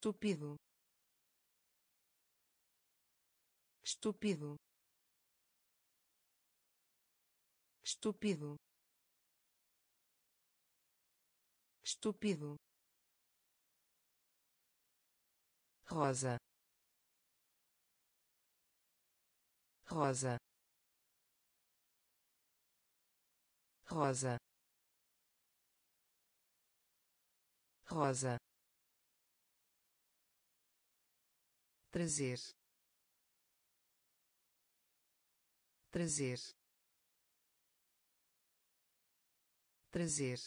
estúpido. Estúpido. Estúpido. Estúpido. Rosa. Rosa. Rosa. Rosa trazer. Trazer. Trazer.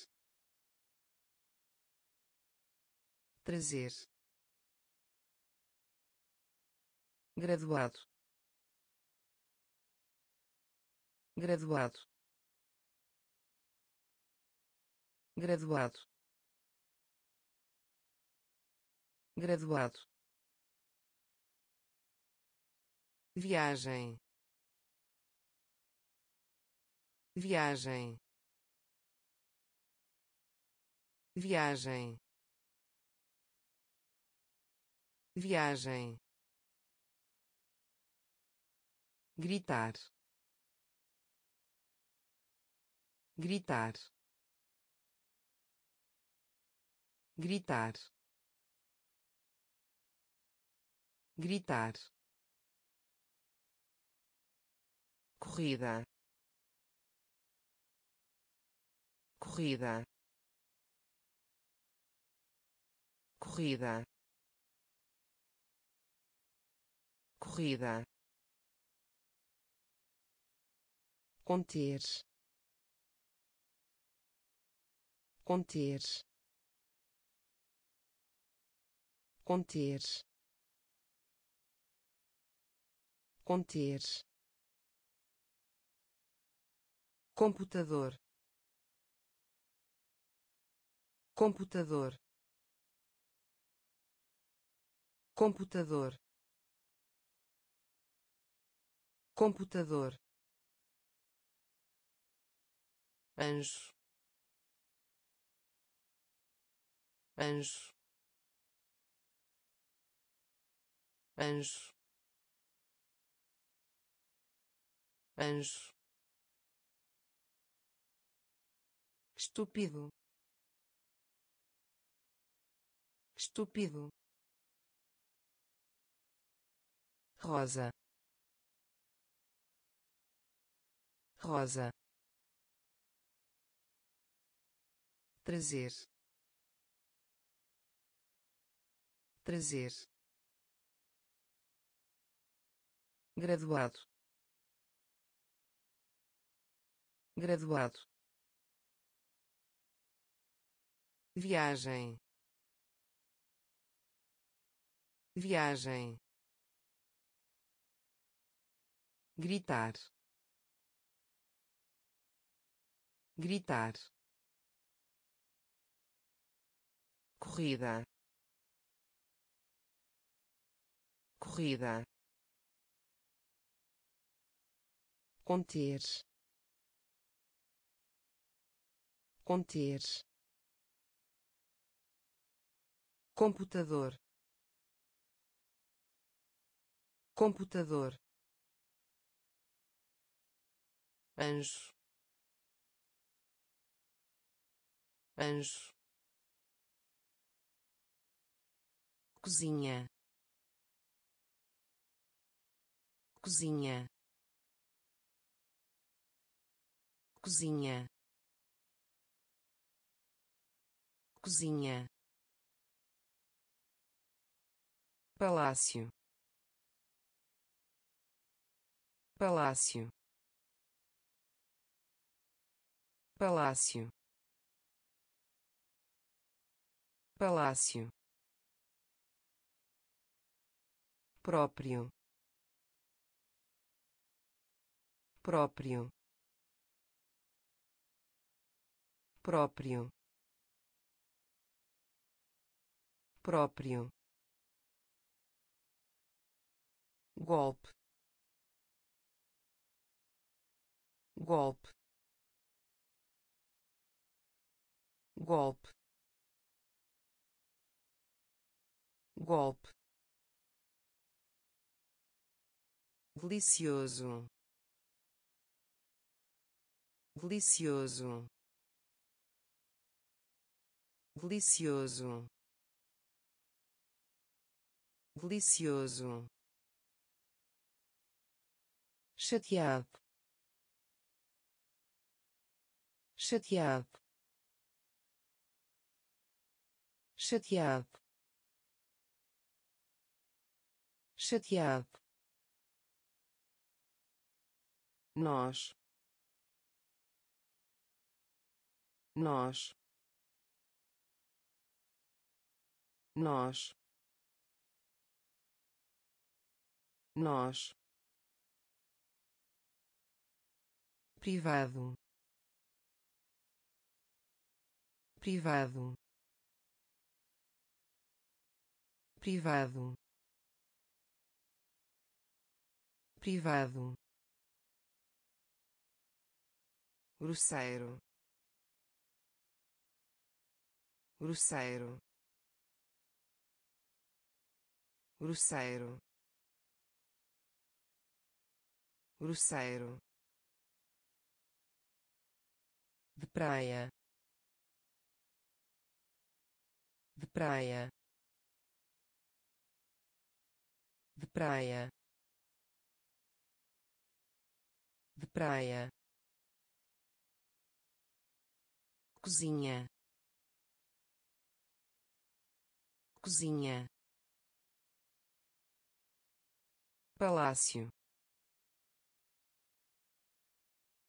Trazer. Graduado. Graduado. Graduado. Graduado viagem. Viagem. Viagem. Viagem. Gritar. Gritar. Gritar. Gritar corrida. Corrida. Corrida. Corrida. Conter. Conter. Conter. Conter computador. Computador. Computador. Computador. Anjo. Anjo. Anjo. Anjo estúpido. Estúpido. Rosa. Rosa. Trazer. Trazer. Graduado. Graduado viagem. Viagem. Gritar. Gritar. Corrida. Corrida. Conter. Conter computador. Computador. Anjo. Anjo. Cozinha. Cozinha. Cozinha. Cozinha palácio. Palácio. Palácio. Palácio. Próprio. Próprio. Próprio. Próprio golpe. Golpe. Golpe. Golpe. Delicioso. Delicioso. Delicioso. Delicioso chateado. Chateado. Chateado. Chateado. Nós. Nós. Nós. Nós privado. Privado. Privado. Privado. Grosseiro. Grosseiro. Grosseiro. Grosseiro praia. De praia. De praia. De praia. Cozinha. Cozinha. Palácio.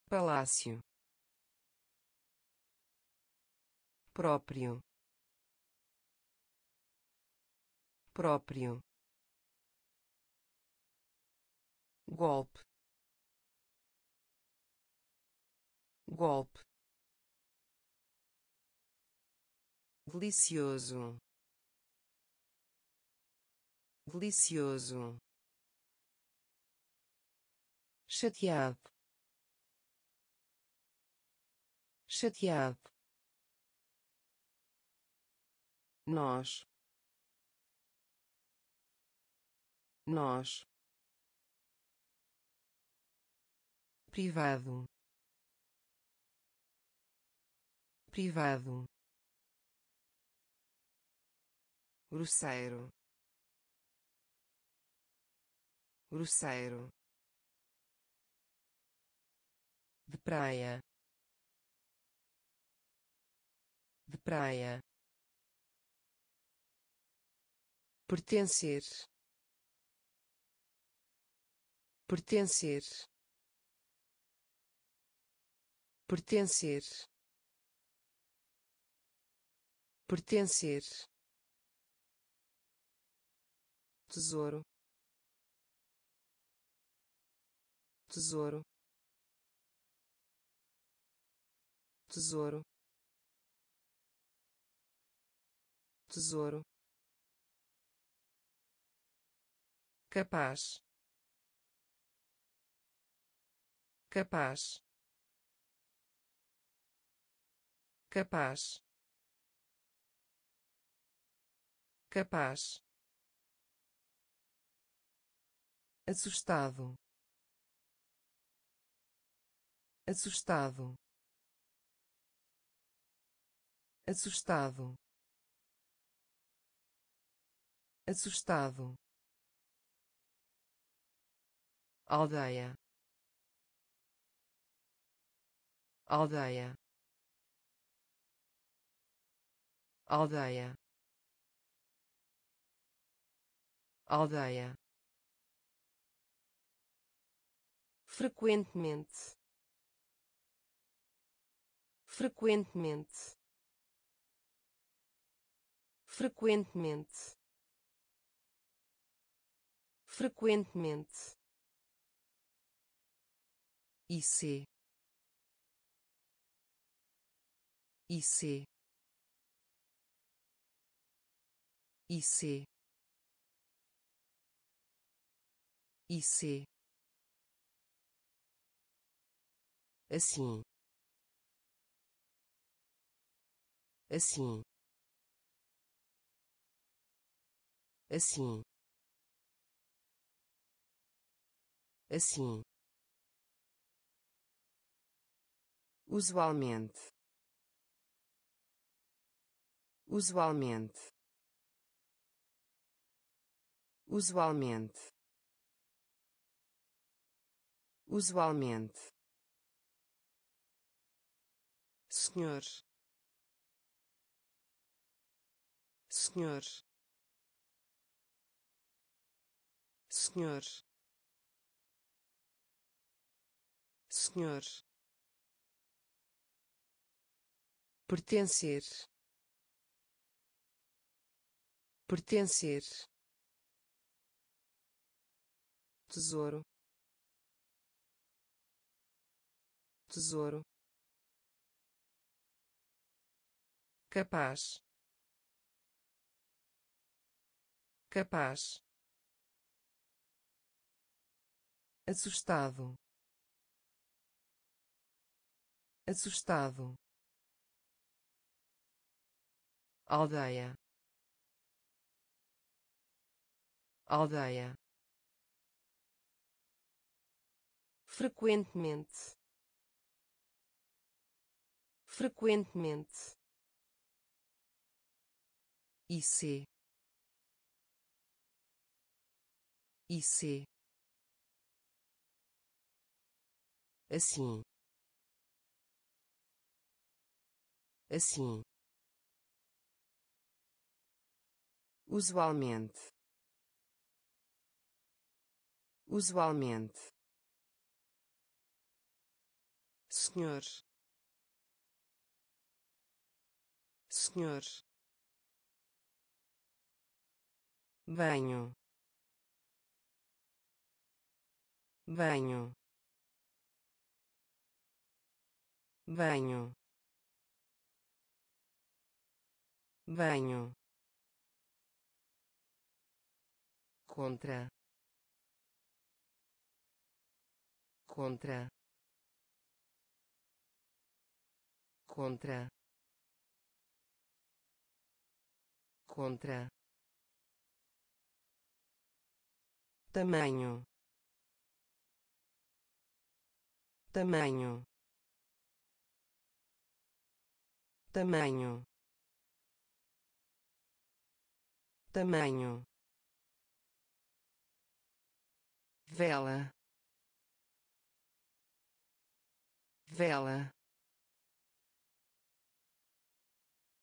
Palácio próprio. Próprio. Golpe. Golpe. Delicioso. Delicioso. Chateado. Chateado nós. Nós. Privado. Privado. Grosseiro. Grosseiro. De praia. De praia pertencer. Pertencer. Pertencer. Pertencer. Tesouro. Tesouro. Tesouro. Tesouro capaz. Capaz. Capaz. Capaz. Assustado. Assustado. Assustado. Assustado aldeia. Aldeia. Aldeia. Aldeia. Frequentemente. Frequentemente. Frequentemente. Frequentemente IC IC IC IC assim. Assim. Assim. Assim usualmente. Usualmente. Usualmente. Usualmente. Senhor. Senhor. Senhor. Senhor pertencer. Pertencer. Tesouro. Tesouro. Capaz. Capaz. Assustado. Assustado aldeia. Aldeia. Frequentemente. Frequentemente. IC IC assim. Assim usualmente. Usualmente. Senhor. Senhor. Banho. Banho. Banho. Banho contra contra contra contra. Tamanho tamanho tamanho. Tamanho vela. Vela.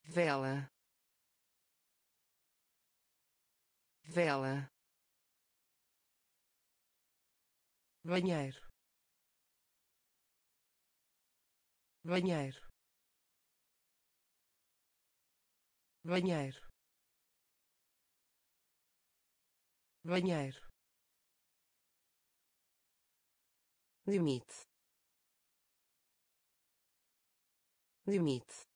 Vela. Vela. Banheiro. Banheiro. Banheiro. Banheiro limite. Limite.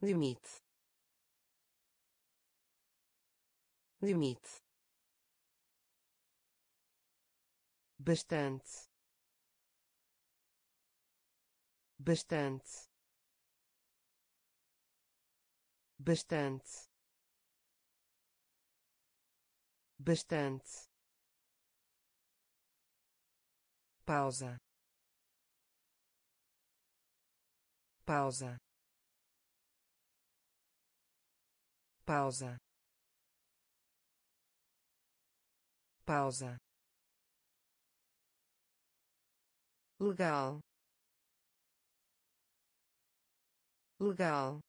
Limite. Limite. Bastante. Bastante. Bastante. Bastante pausa. Pausa. Pausa. Pausa. Legal. Legal.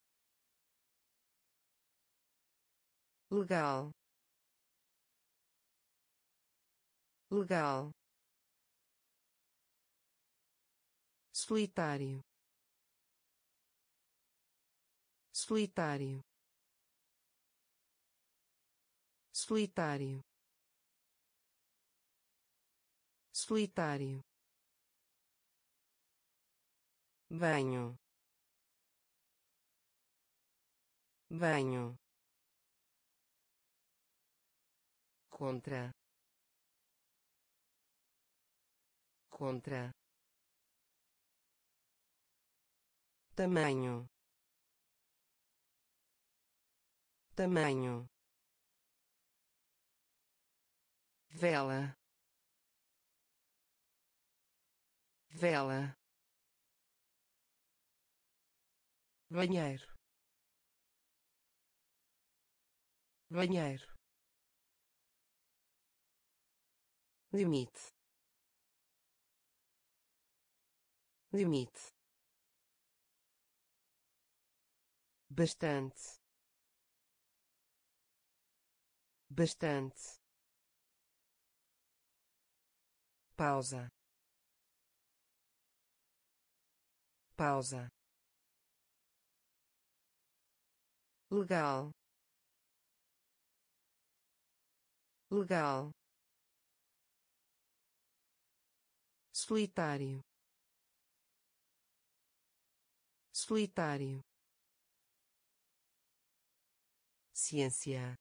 Legal. Legal solitário. Solitário. Solitário. Solitário. Banho. Banho. Contra. Contra tamanho. Tamanho. Vela. Vela. Banheiro. Banheiro. Limite. Limite bastante. Bastante. Pausa. Pausa. Legal. Legal. Solitário. Solitário ciência.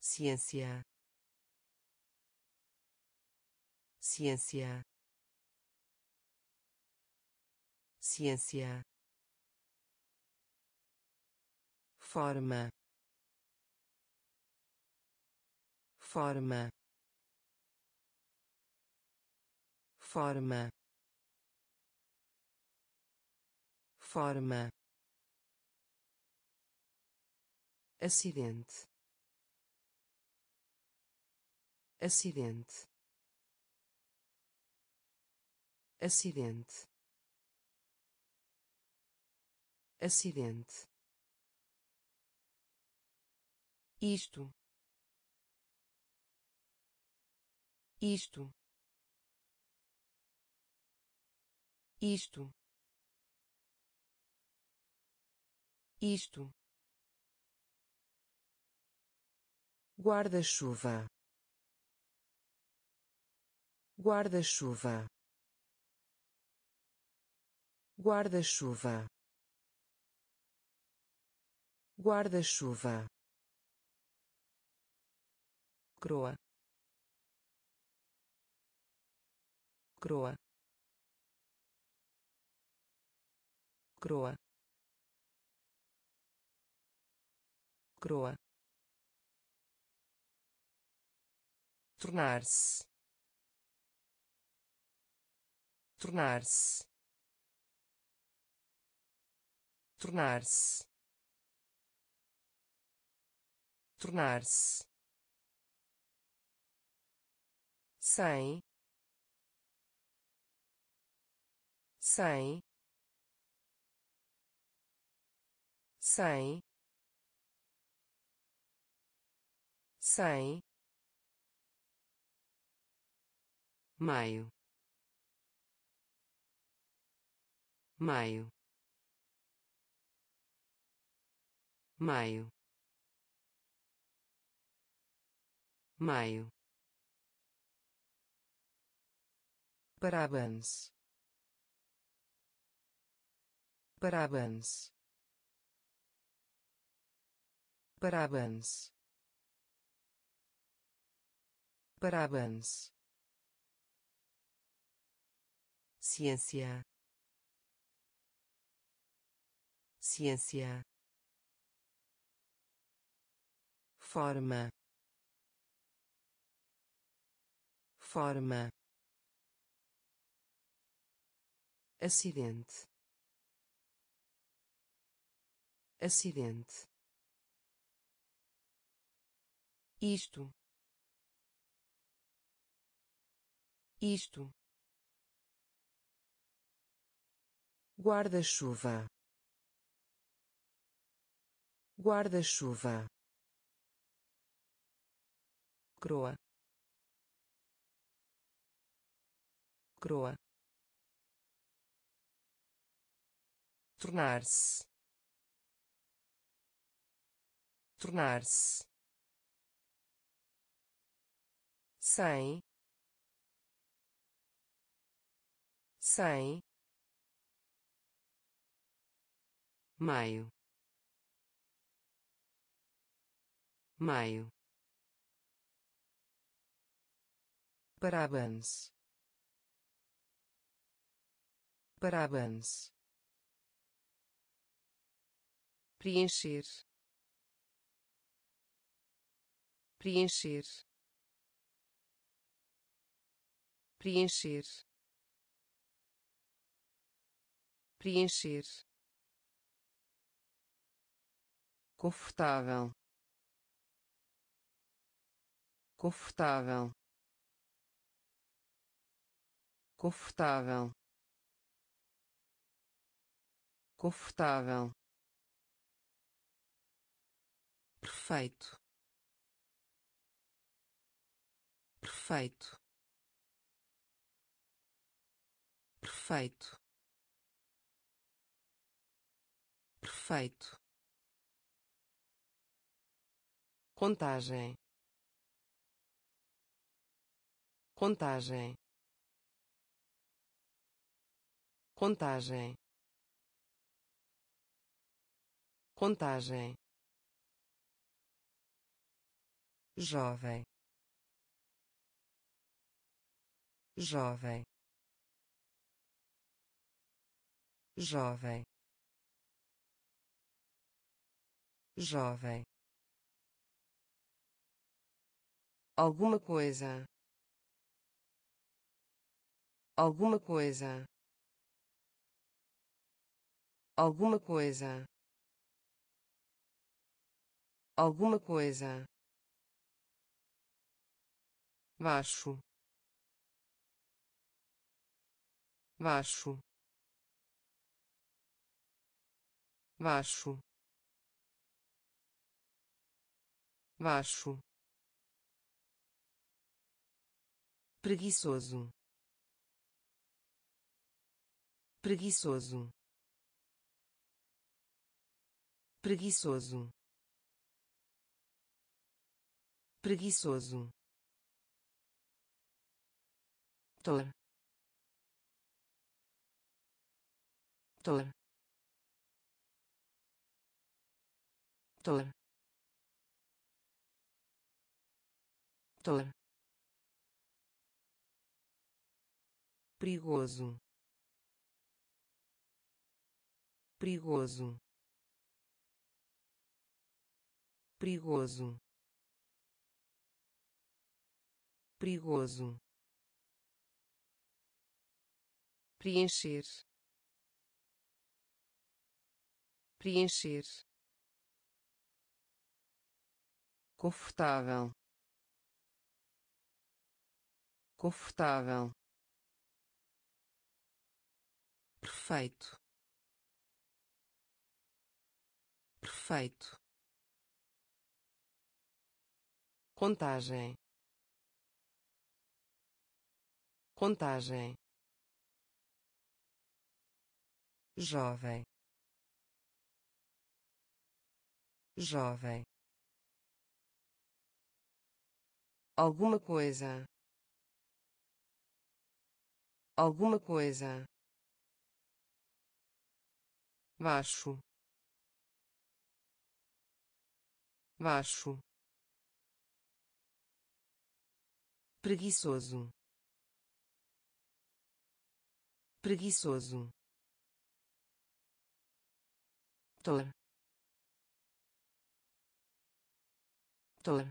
Ciência. Ciência. Ciência. Forma. Forma. Forma. Forma acidente. Acidente. Acidente. Acidente. Isto. Isto. Isto. Isto guarda-chuva. Guarda-chuva. Guarda-chuva. Guarda-chuva. Croa. Croa. Croa. Croa tornar-se. Tornar-se. Tornar-se. Tornar-se. Sem. Sem. Sem. Sem maio. Maio. Maio. Maio. Parabéns. Parabéns. Parabéns. Parabéns ciência. Ciência. Forma. Forma. Acidente. Acidente. Isto. Isto guarda-chuva. Guarda-chuva. Croa. Croa. Tornar-se. Tornar-se. Sem. Sem maio. Maio. Parabéns. Parabéns. Preencher. Preencher. Preencher. Preencher confortável. Confortável. Confortável. Confortável. Perfeito. Perfeito. Perfeito. Perfeito contagem. Contagem. Contagem. Contagem. Jovem. Jovem. Jovem. Jovem alguma coisa. Alguma coisa. Alguma coisa. Alguma coisa. Baixo. Baixo. Baixo. Baixo preguiçoso. Preguiçoso. Preguiçoso. Preguiçoso. Tor. Tor. Tor. Tor perigoso. Perigoso. Perigoso. Perigoso. Preencher. Preencher. Confortável. Confortável perfeito. Perfeito. Contagem. Contagem. Jovem. Jovem. Alguma coisa. Alguma coisa baixo. Baixo. Preguiçoso. Preguiçoso. Tor. Tor.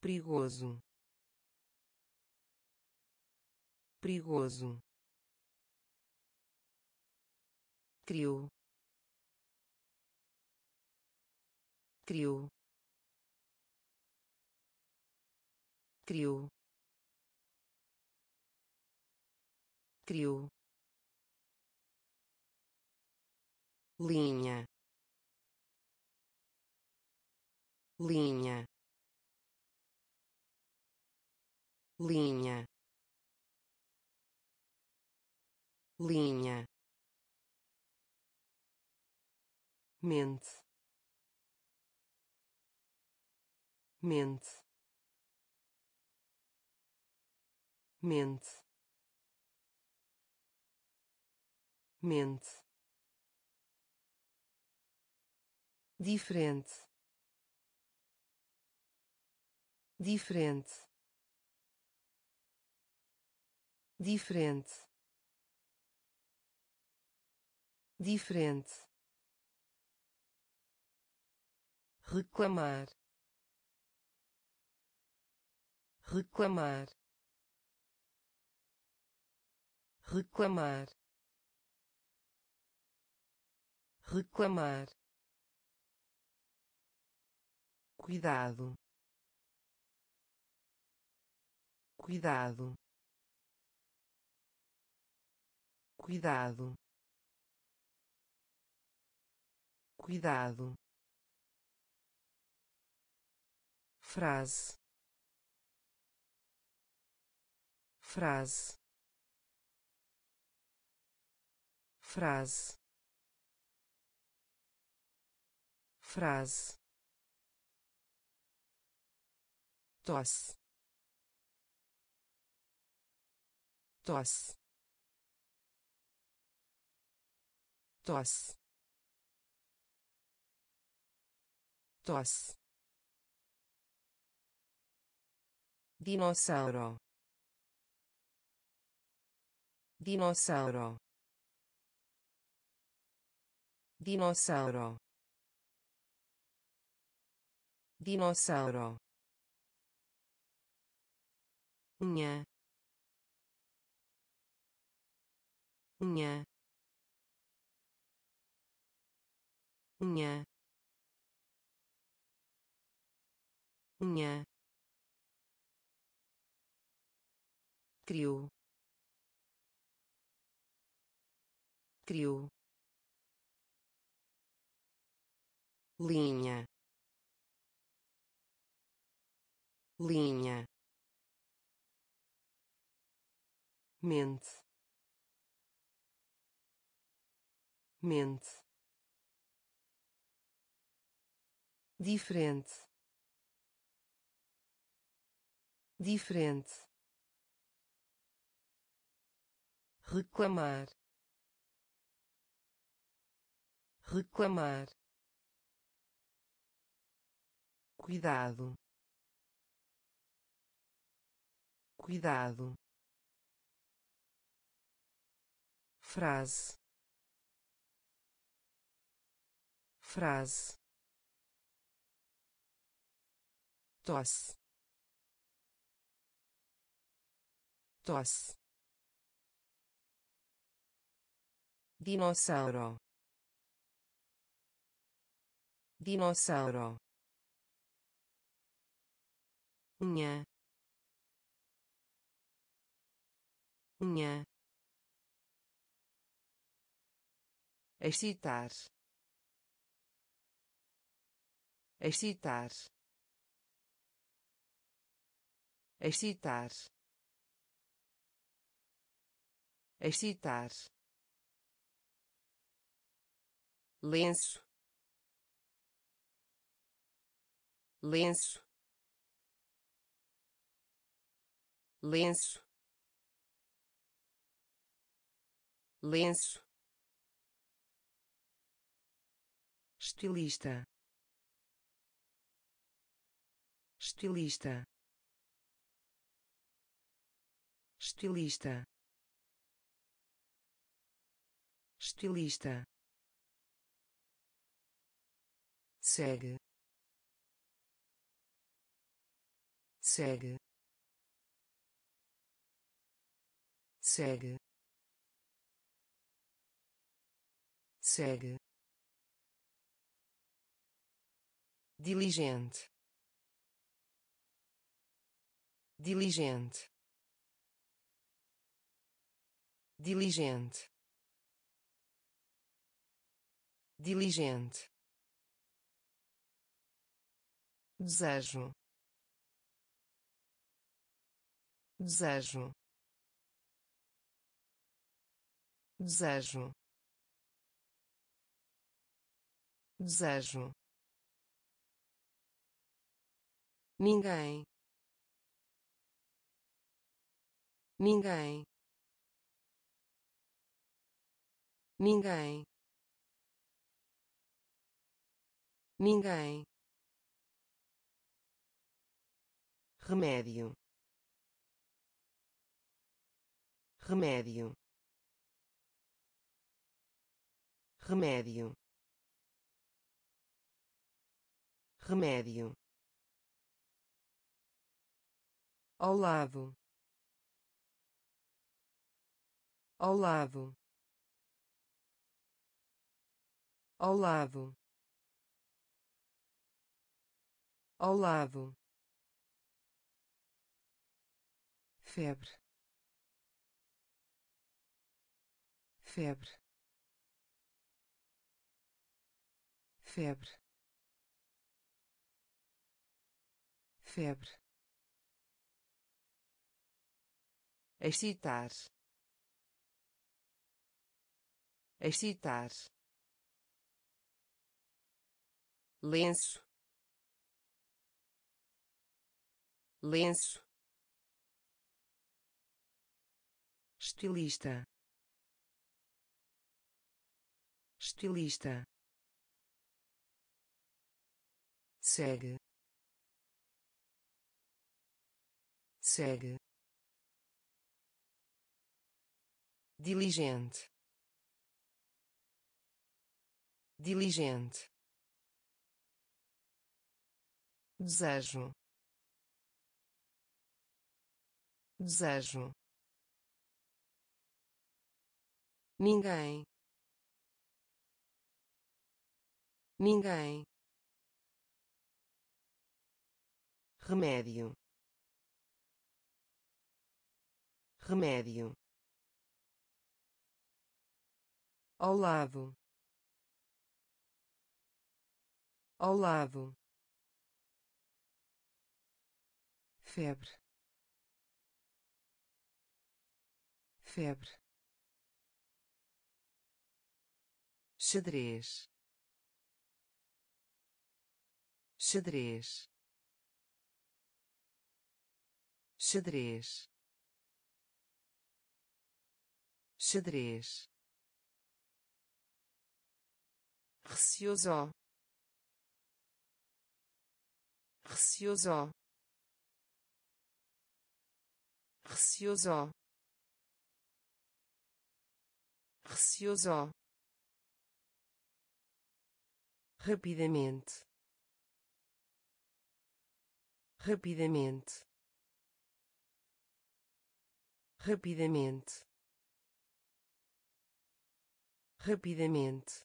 Perigoso. Perigoso criou. Criou. Criou. Criou. Linha. Linha. Linha. Linha mente. Mente. Mente. Mente. Diferente. Diferente. Diferente. Diferente reclamar reclamar reclamar reclamar. Cuidado cuidado cuidado. Cuidado frase. Frase. Frase. Frase. Tosse. Tosse. Tosse. Tosse dinossauro. Dinossauro. Dinossauro. Dinossauro. Unha. Unha. Unha. Unha criou. Criou. Linha. Linha. Mente. Mente. Diferente. Diferente reclamar reclamar cuidado cuidado frase frase tosse tosse dinossauro. Dinossauro. Unha. Unha. Excitar. Excitar. Excitar. Excitar lenço. Lenço. Lenço. Lenço. Estilista. Estilista. Estilista. Estilista segue. Segue. Segue. Segue. Diligente. Diligente. Diligente. Diligente desejo. Desejo. Desejo. Desejo. Ninguém. Ninguém. Ninguém. Ninguém remédio. Remédio. Remédio. Remédio. Ao lado. Ao lado. Ao lado. Ao lado febre. Febre. Febre. Febre. Excitar. Excitar. Lenço. Lenço estilista. Estilista. Segue. Segue. Diligente. Diligente. Desejo. Desejo ninguém. Ninguém. Remédio. Remédio. Ao lado. Ao lado. Febre. Febre xadrez. Xadrez. Xadrez. Xadrez. Receoso. Receoso. Receoso. Receoso rapidamente. Rapidamente. Rapidamente. Rapidamente.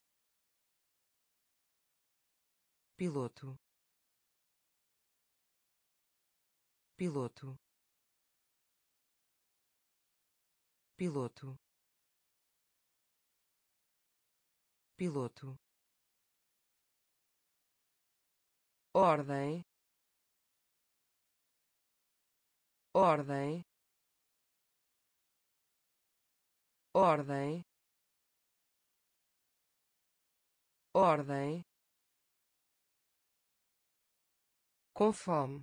Piloto. Piloto. Piloto. Piloto ordem. Ordem. Ordem. Ordem. Com fome.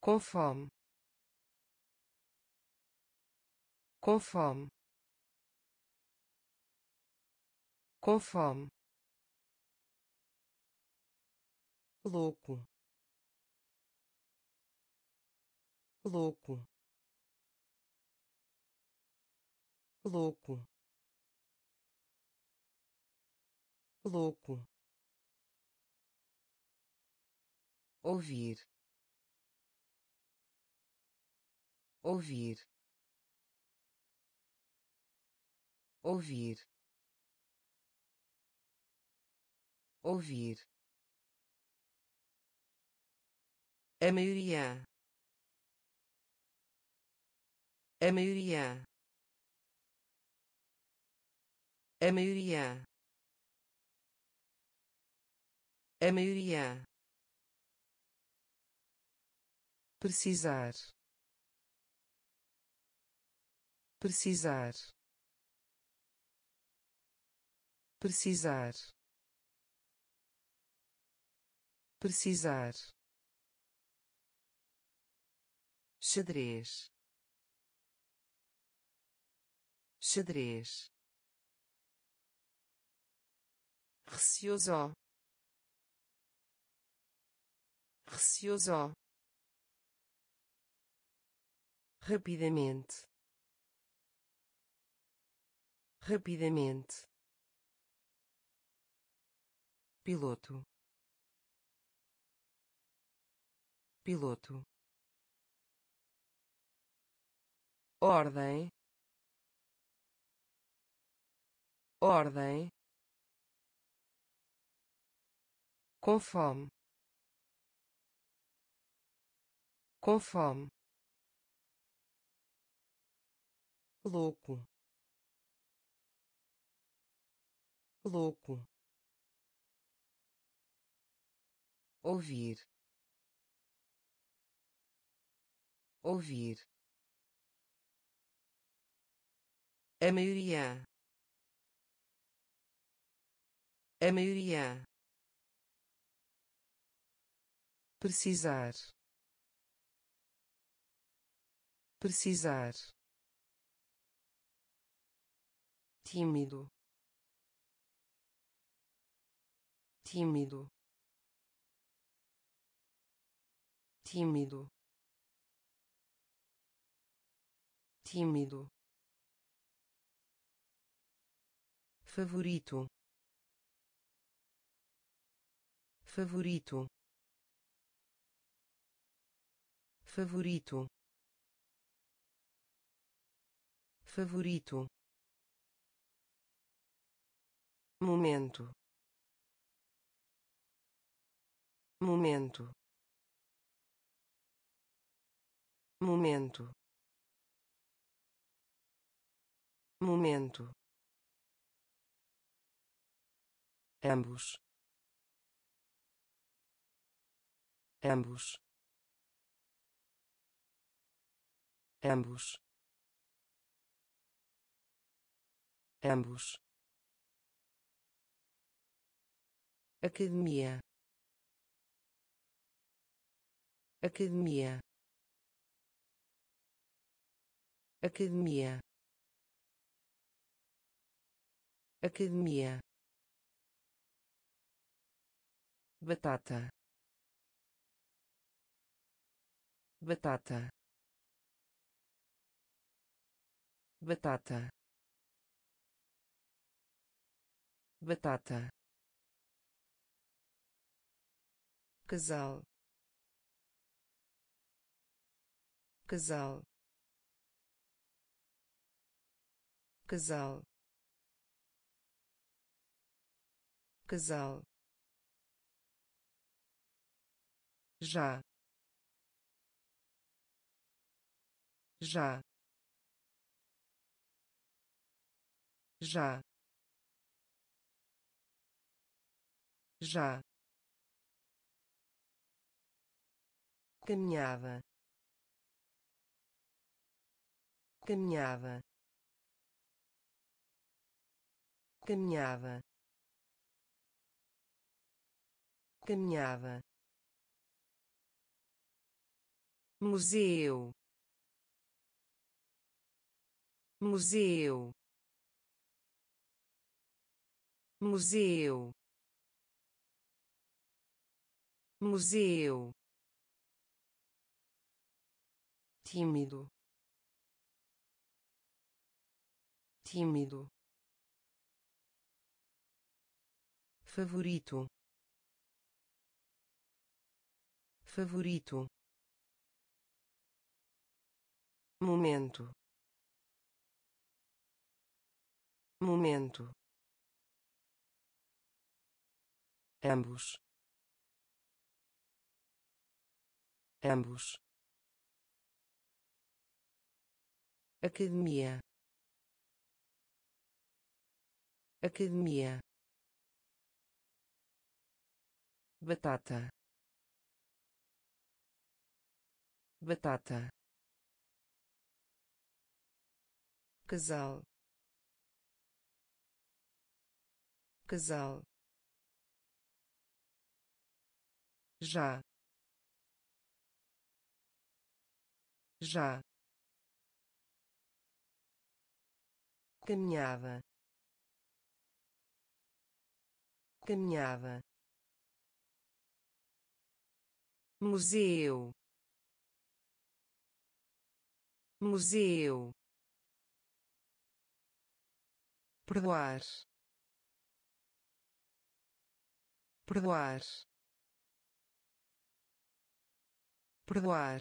Com fome louco. Louco. Louco. Louco. Ouvir. Ouvir. Ouvir. Ouvir a maioria. A maioria. A maioria. A maioria. Precisar. Precisar. Precisar. Precisar xadrez. Xadrez. Receoso. Receoso. Rapidamente. Rapidamente. Piloto. Piloto ordem. Ordem. Com fome. Louco. Louco. Ouvir. Ouvir a maioria. A maioria. Precisar. Precisar. Tímido. Tímido. Tímido. Tímido favorito. Favorito. Favorito. Favorito. Momento. Momento. Momento. Momento ambos. Ambos. Ambos. Ambos. Academia. Academia. Academia. Academia batata batata batata batata casal casal casal casal já. Já. Já. Já. Caminhava. Caminhava. Caminhava. Caminhava museu. Museu. Museu. Museu. Tímido. Tímido. Favorito. Favorito momento. Momento. Ambos. Ambos. Academia. Academia. Batata. Batata casal. Casal. Já. Já. Caminhava. Caminhava. Museu. Museu perdoar. Perdoar. Perdoar.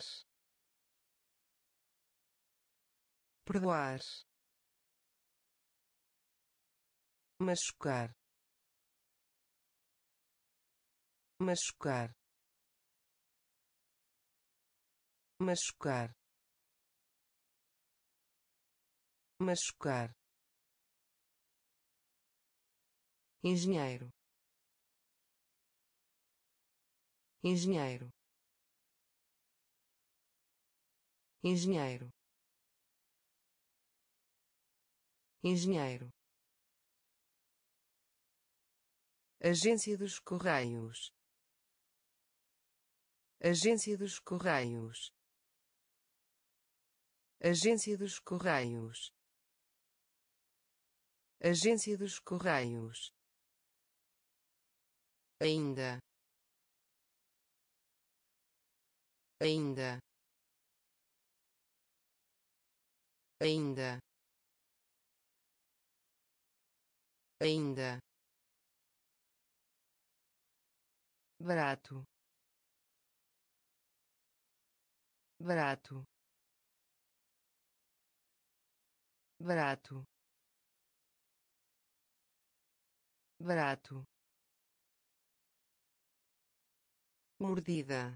Perdoar. Machucar. Machucar. Machucar. Machucar engenheiro. Engenheiro. Engenheiro. Engenheiro. Agência dos Correios. Agência dos Correios. Agência dos Correios. Agência dos Correios ainda. Ainda. Ainda. Ainda. Barato. Barato. Barato. Barato mordida.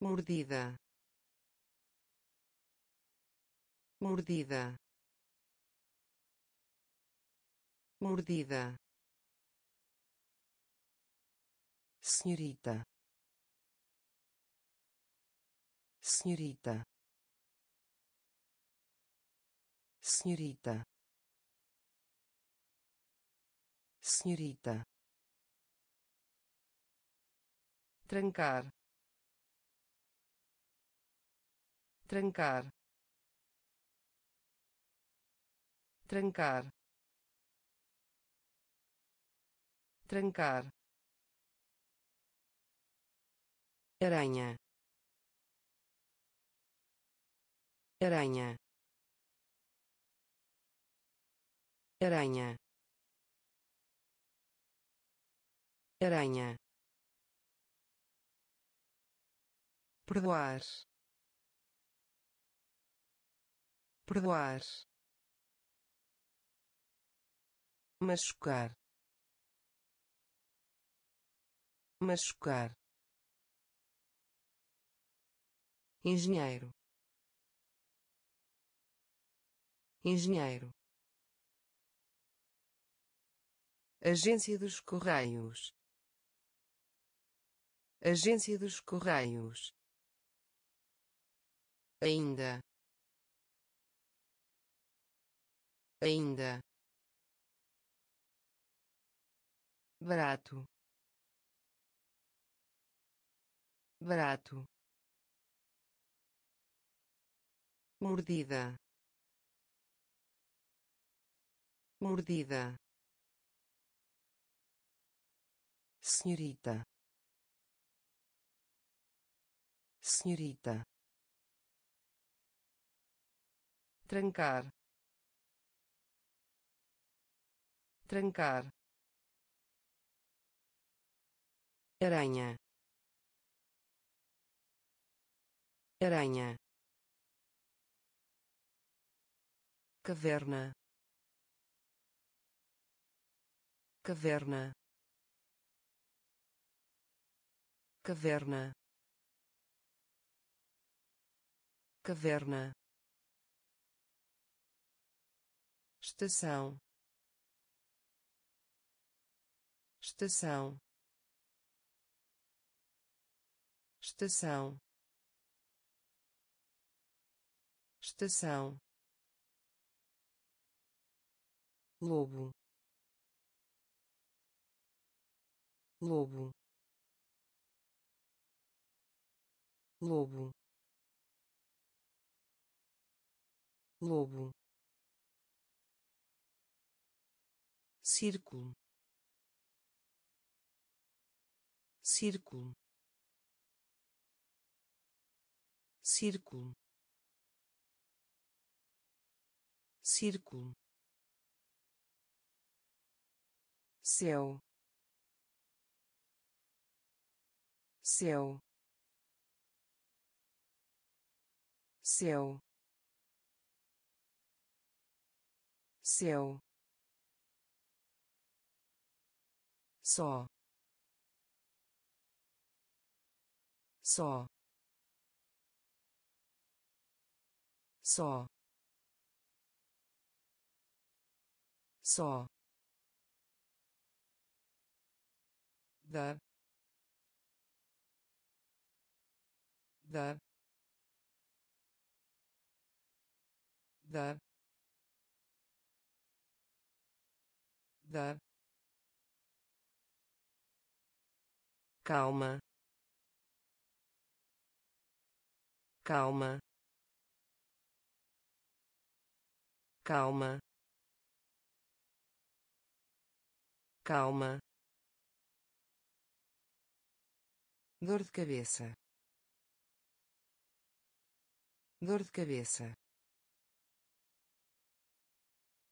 Mordida. Mordida. Mordida. Senhorita. Senhorita. Senhorita. Senhorita trancar. Trancar. Trancar. Trancar. Aranha. Aranha. Aranha. Aranha perdoar. Perdoar. Machucar. Machucar. Engenheiro. Engenheiro. Agência dos Correios. Agência dos Correios ainda. Ainda. Barato. Barato. Mordida. Mordida. Senhorita. Senhorita trancar. Trancar. Aranha. Aranha. Caverna. Caverna. Caverna. Caverna estação. Estação. Estação. Estação. Lobo. Lobo. Lobo. Lobo círculo. Círculo. Círculo. Círculo. Céu. Céu. Céu. Céu só só só só dar dar dar dar calma. Calma. Calma. Calma. Dor de cabeça. Dor de cabeça.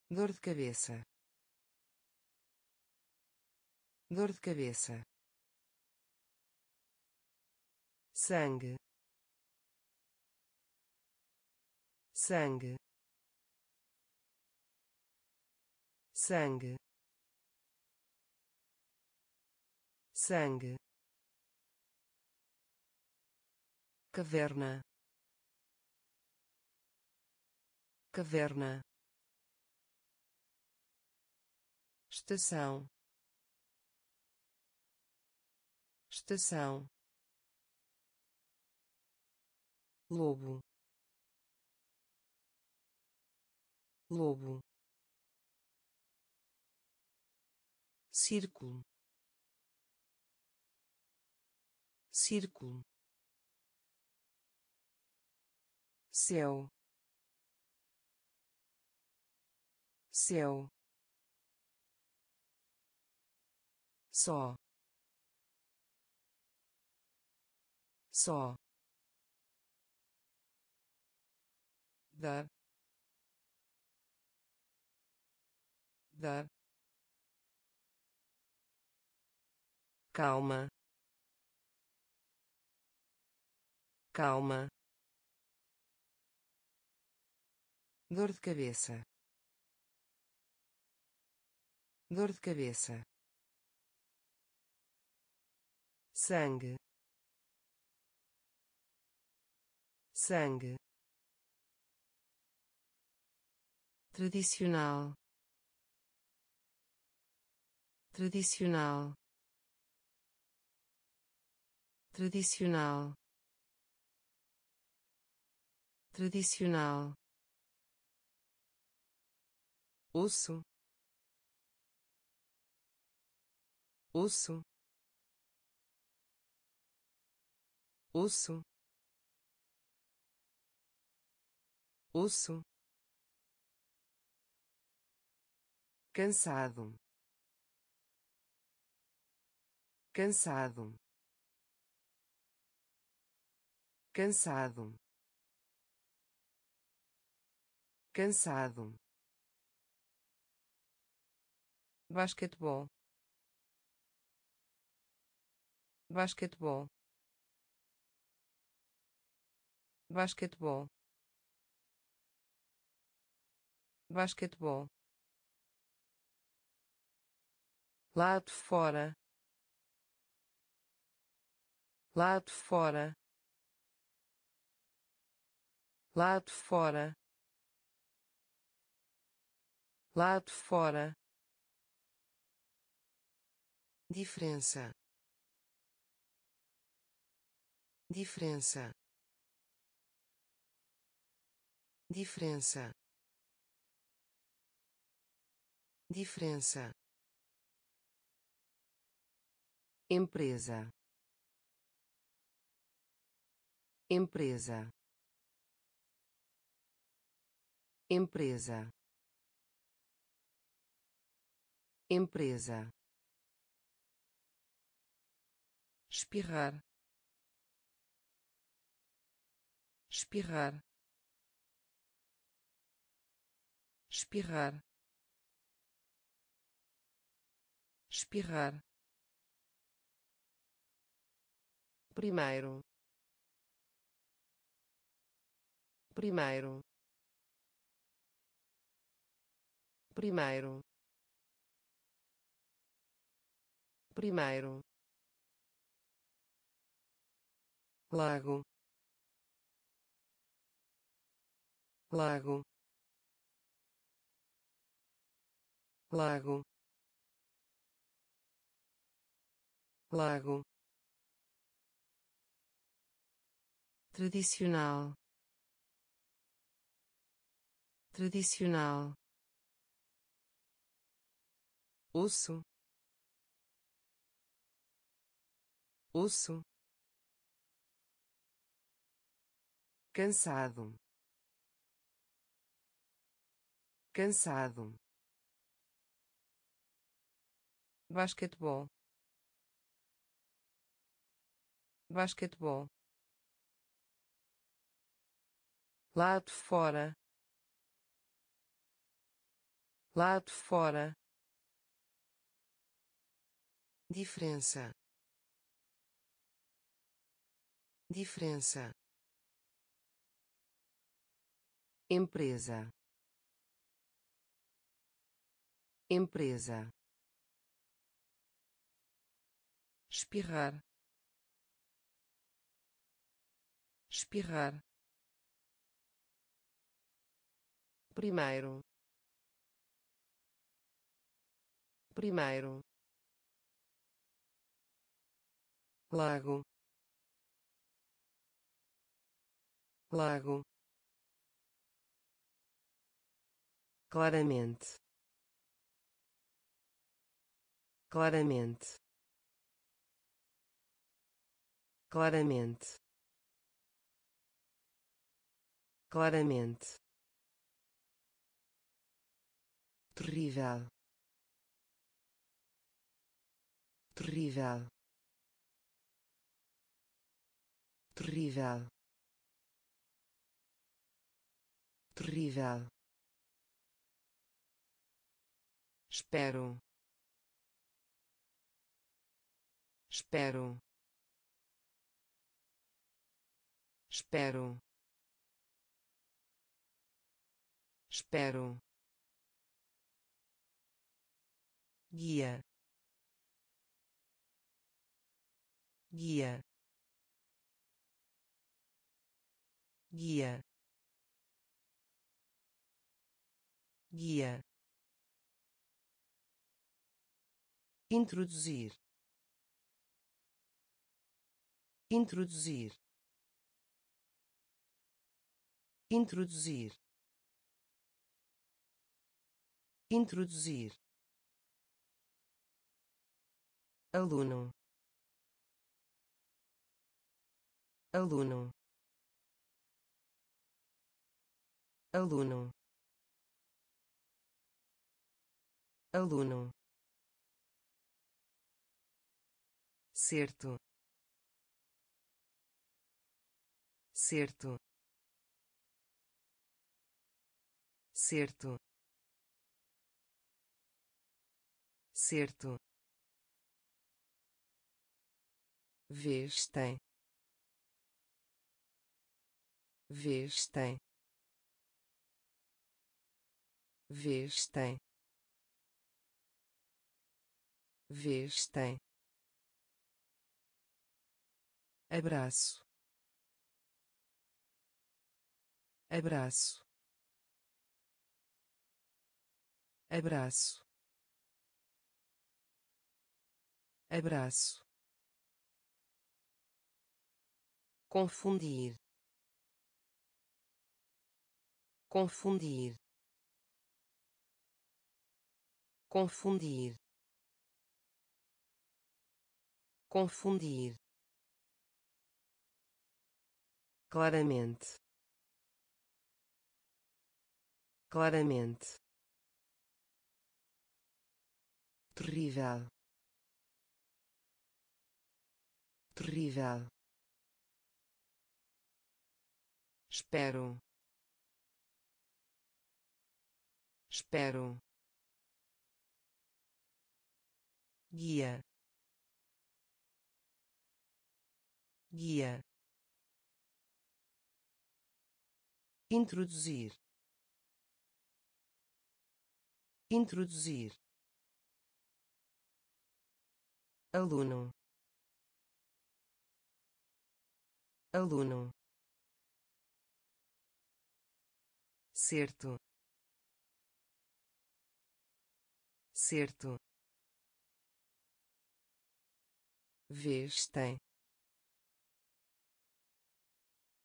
Dor de cabeça. Dor de cabeça sangue. Sangue. Sangue. Sangue. Caverna. Caverna. Estação. Estação lobo. Lobo. Círculo. Círculo. Céu. Céu. Só. Só dar. Dar. Calma. Calma. Dor de cabeça. Dor de cabeça. Sangue. Sangue tradicional. Tradicional. Tradicional. Tradicional. Osso. Osso. Osso. Osso cansado. Cansado. Cansado. Cansado. Basquetebol. Basquetebol. Basquetebol. Basquetebol lado fora. Lado fora. Lado fora. Lado fora. Diferença. Diferença. Diferença. Diferença empresa. Empresa. Empresa. Empresa. Espirrar. Espirrar. Espirrar. Espirrar primeiro. Primeiro. Primeiro. Primeiro. Lago. Lago. Lago. Lago tradicional. Tradicional. Osso. Osso. Cansado. Cansado. Basquetebol. Basquetebol lado fora. Lado fora. Diferença. Diferença. Empresa. Empresa. Espirrar. Espirrar primeiro. Primeiro. Lago. Lago. Claramente. Claramente. Claramente. Claramente terrível. Terrível. Terrível. Terrível. Espero. Espero. Espero. Espero guia. Guia. Guia. Guia. Introduzir. Introduzir. Introduzir. Introduzir aluno. Aluno. Aluno. Aluno. Certo. Certo. Certo. Certo vestem vestem vestem vestem abraço. Abraço. Abraço. Abraço confundir. Confundir. Confundir. Confundir. Claramente. Claramente. Terrível. Terrível espero. Espero. Guia. Guia. Introduzir. Introduzir. Aluno. Aluno certo. Certo. Vestem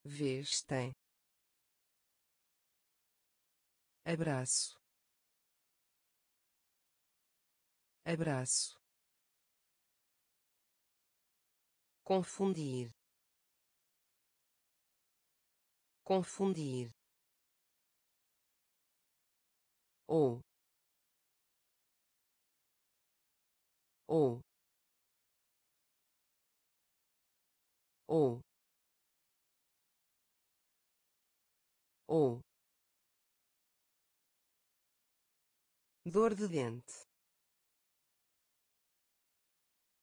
vestem abraço. Abraço. Confundir. Confundir ou ou ou ou dor de dente.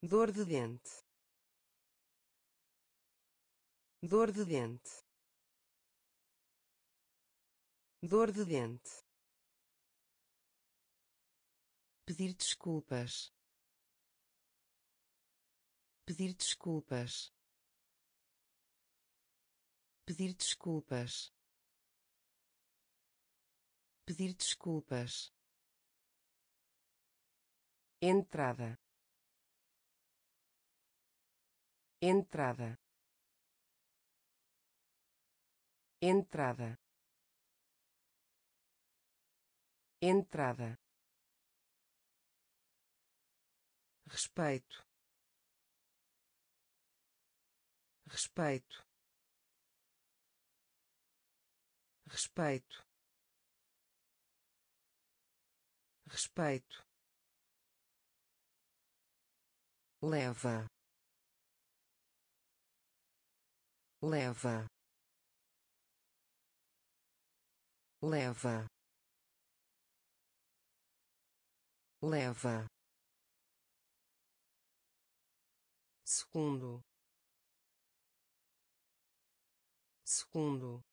Dor de dente. Dor de dente. Dor de dente pedir desculpas. Pedir desculpas. Pedir desculpas. Pedir desculpas. Entrada. Entrada. Entrada. Entrada respeito. Respeito. Respeito. Respeito. Leva. Leva. Leva. Leva segundo. Segundo.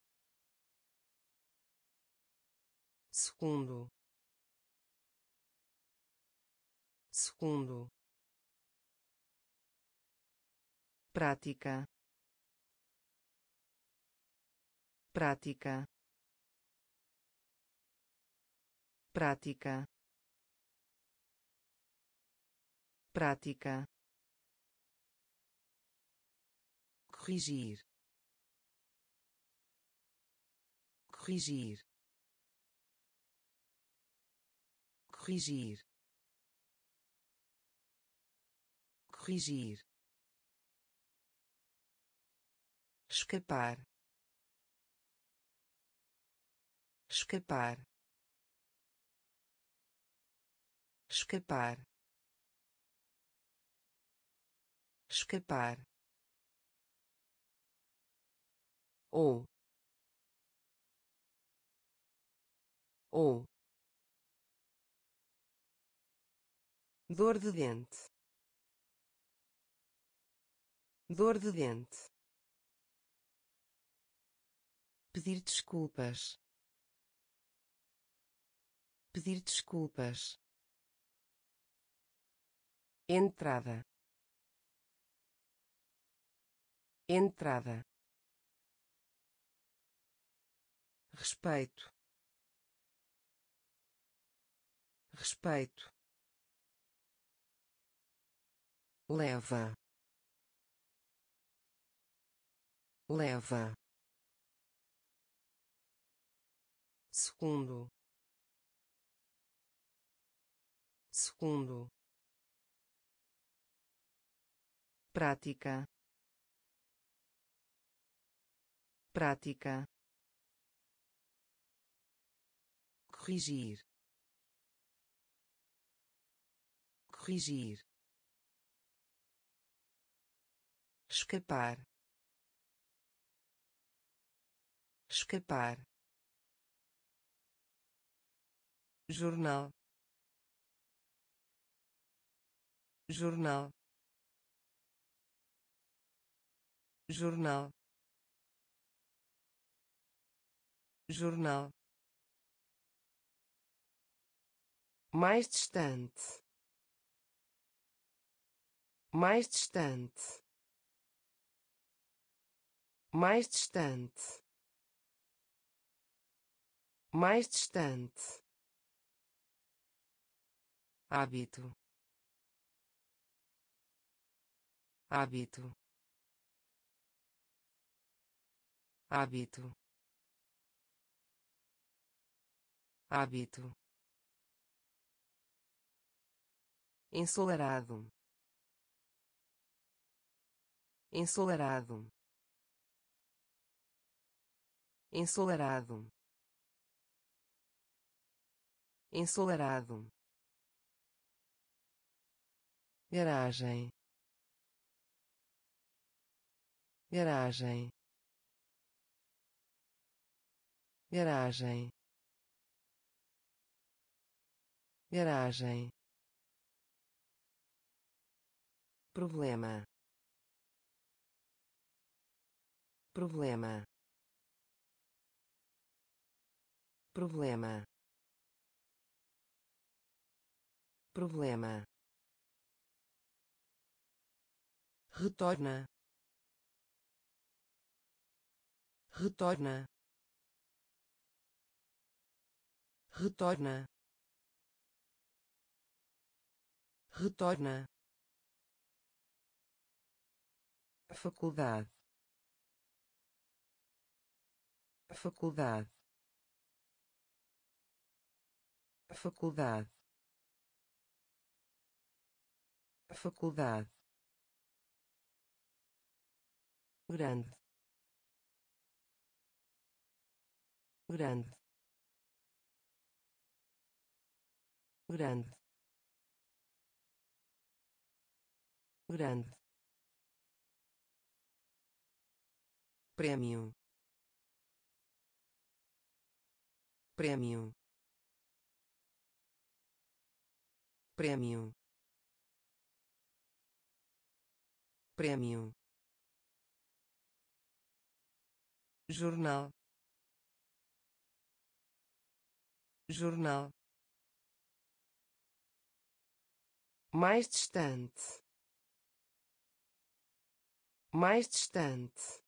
Segundo. Segundo. Prática. Prática. Prática. Prática corrigir. Corrigir. Corrigir. Corrigir. Escapar. Escapar. Escapar. Escapar ou ou dor de dente. Dor de dente. Pedir desculpas. Pedir desculpas. Entrada. Entrada respeito. Respeito. Leva. Leva. Segundo. Segundo. Prática. Prática corrigir. Corrigir. Escapar. Escapar. Jornal. Jornal. Jornal. Jornal mais distante. Mais distante. Mais distante. Mais distante. Hábito. Hábito. Hábito. Hábito ensolarado. Ensolarado. Ensolarado. Ensolarado. Garagem. Garagem. Garagem. Garagem problema. Problema. Problema. Problema. Retorna. Retorna. Retorna. Retorna faculdade. Faculdade. Faculdade. Faculdade. Grande. Grande. Grande. Grande prêmio. Prêmio. Prêmio. Prêmio. Jornal. Jornal. Mais distante. Mais distante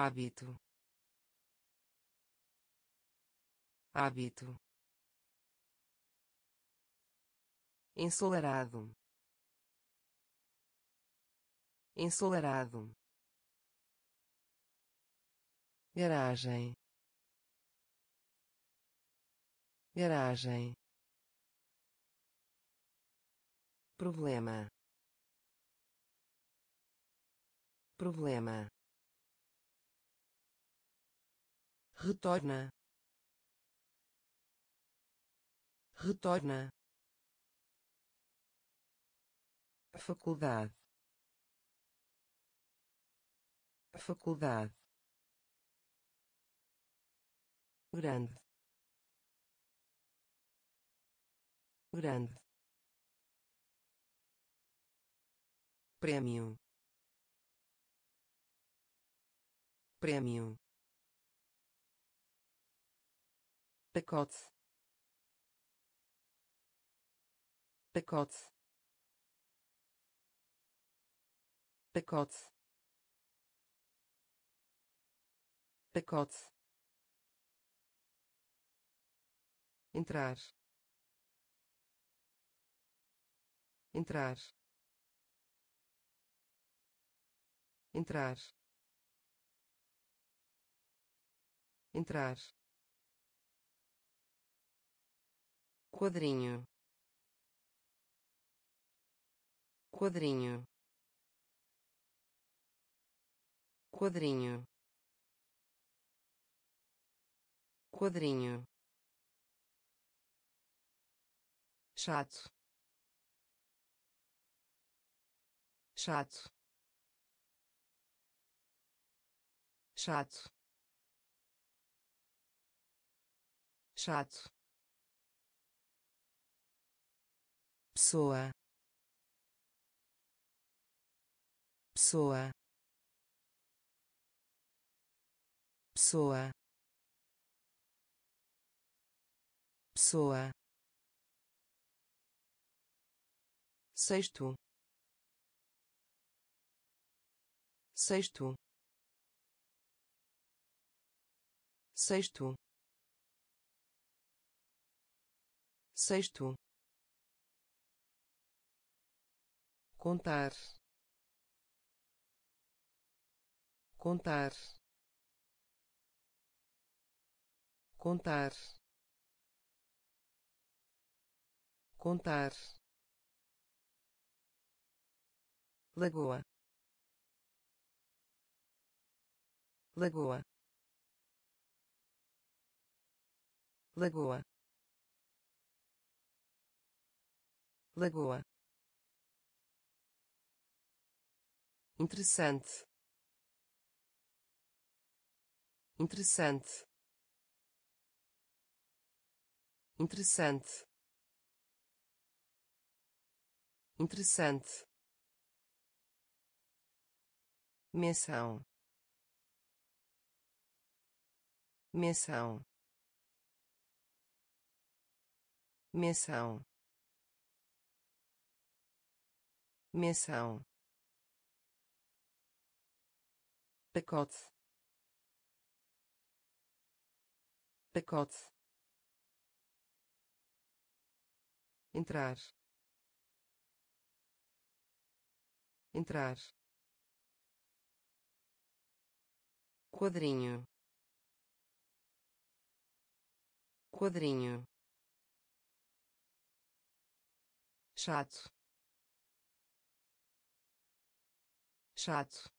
hábito. Hábito. Ensolarado. Ensolarado. Garagem. Garagem. Problema. Problema retorna retorna faculdade faculdade grande grande prêmio prêmio pacote pacote pacote pacote entrar. Entrar. Entrar. Entrar quadrinho. Quadrinho. Quadrinho. Quadrinho. Chato. Chato. Chato. Chato pessoa. Pessoa. Pessoa. Pessoa. Sexto. Sexto. Sexto. Sexto contar. Contar. Contar. Contar. Lagoa. Lagoa. Lagoa. Lagoa interessante. Interessante. Interessante. Interessante. Menção. Menção. Menção. Menção pacote. Pacote. Entrar. Entrar. Quadrinho. Quadrinho. Chato. Chato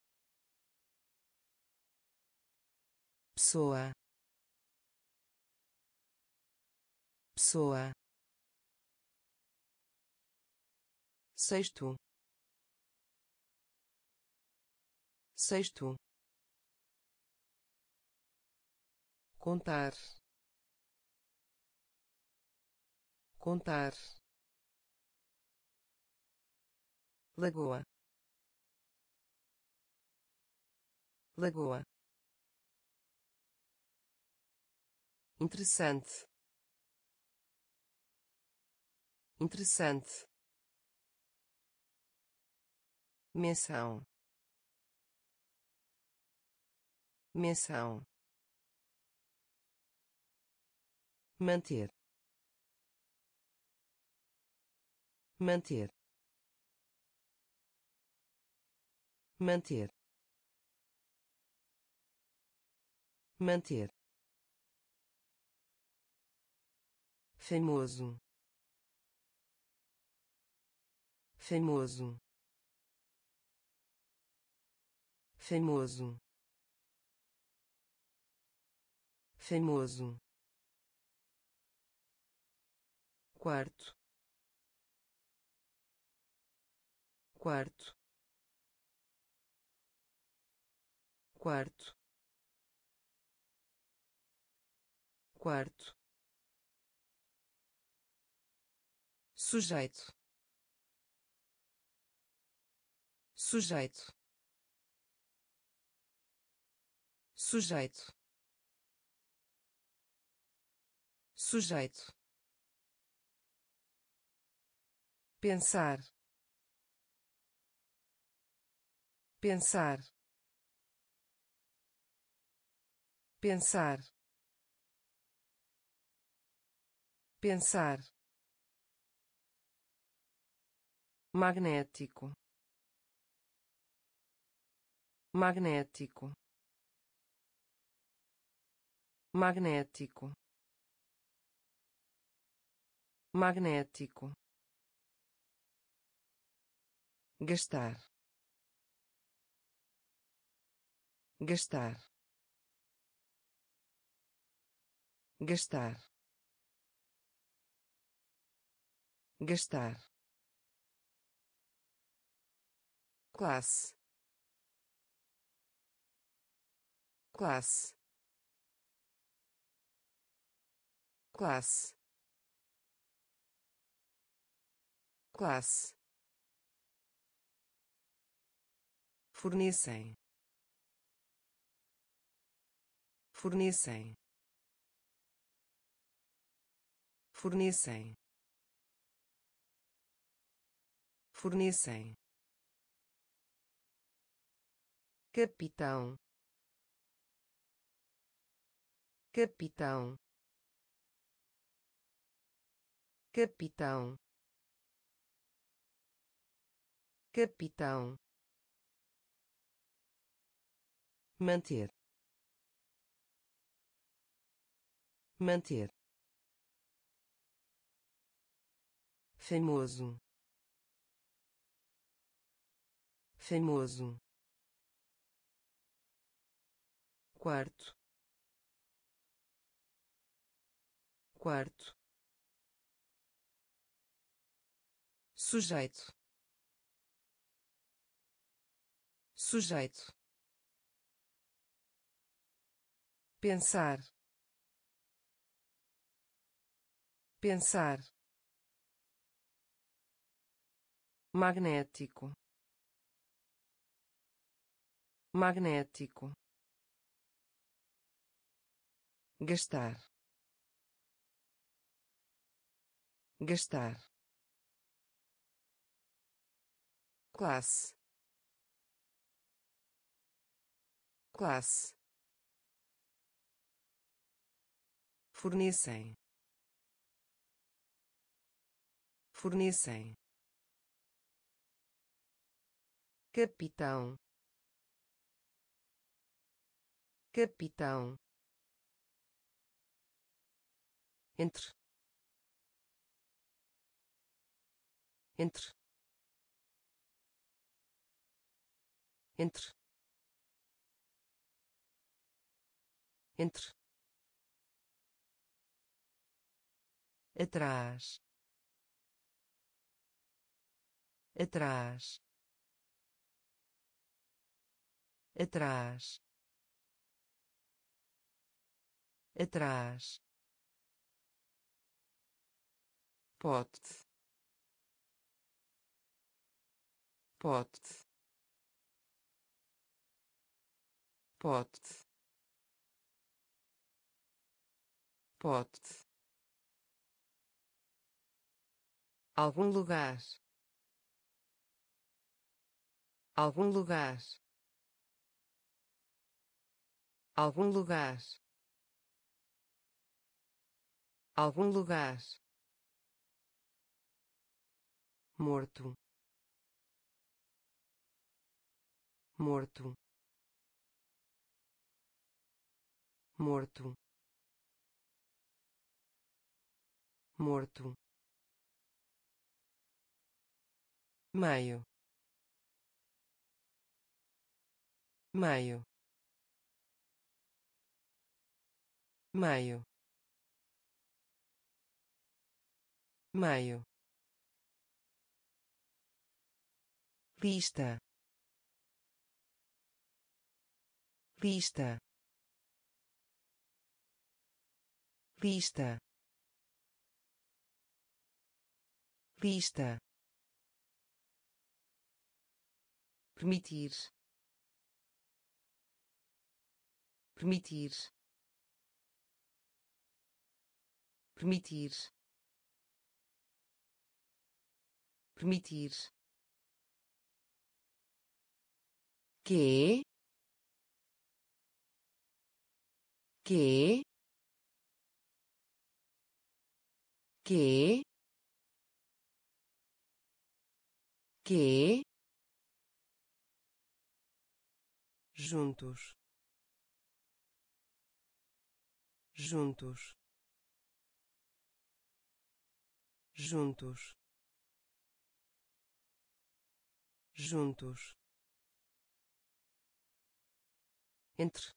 pessoa. Pessoa. Sexto. Sexto. Contar. Contar. Lagoa. Lagoa interessante. Interessante. Menção. Menção. Manter. Manter. Manter. Manter famoso. Famoso. Famoso. Famoso. Quarto. Quarto. Quarto. Quarto sujeito. Sujeito. Sujeito. Sujeito. Pensar. Pensar. Pensar. Pensar magnético. Magnético. Magnético. Magnético. Gastar. Gastar. Gastar. Gastar classe classe classe classe fornecem. Fornecem. Fornecem. Fornecem capitão. Capitão. Capitão. Capitão. Manter. Manter. Famoso. Famoso quarto. Quarto. Sujeito. Sujeito. Pensar. Pensar. Magnético. Magnético gastar. Gastar. Classe. Classe. Fornecem. Fornecem. Capitão. Capitão entre. Entre. Entre. Entre. Atrás. Atrás. Atrás. Atrás pote pote pote pote algum lugar. Algum lugar. Algum lugar. Algum lugar morto. Morto. Morto. Morto. Maio. Maio. Maio. Maio lista lista lista lista permitir. Permitir. Permitir. Permitir que que que que juntos juntos juntos juntos entre.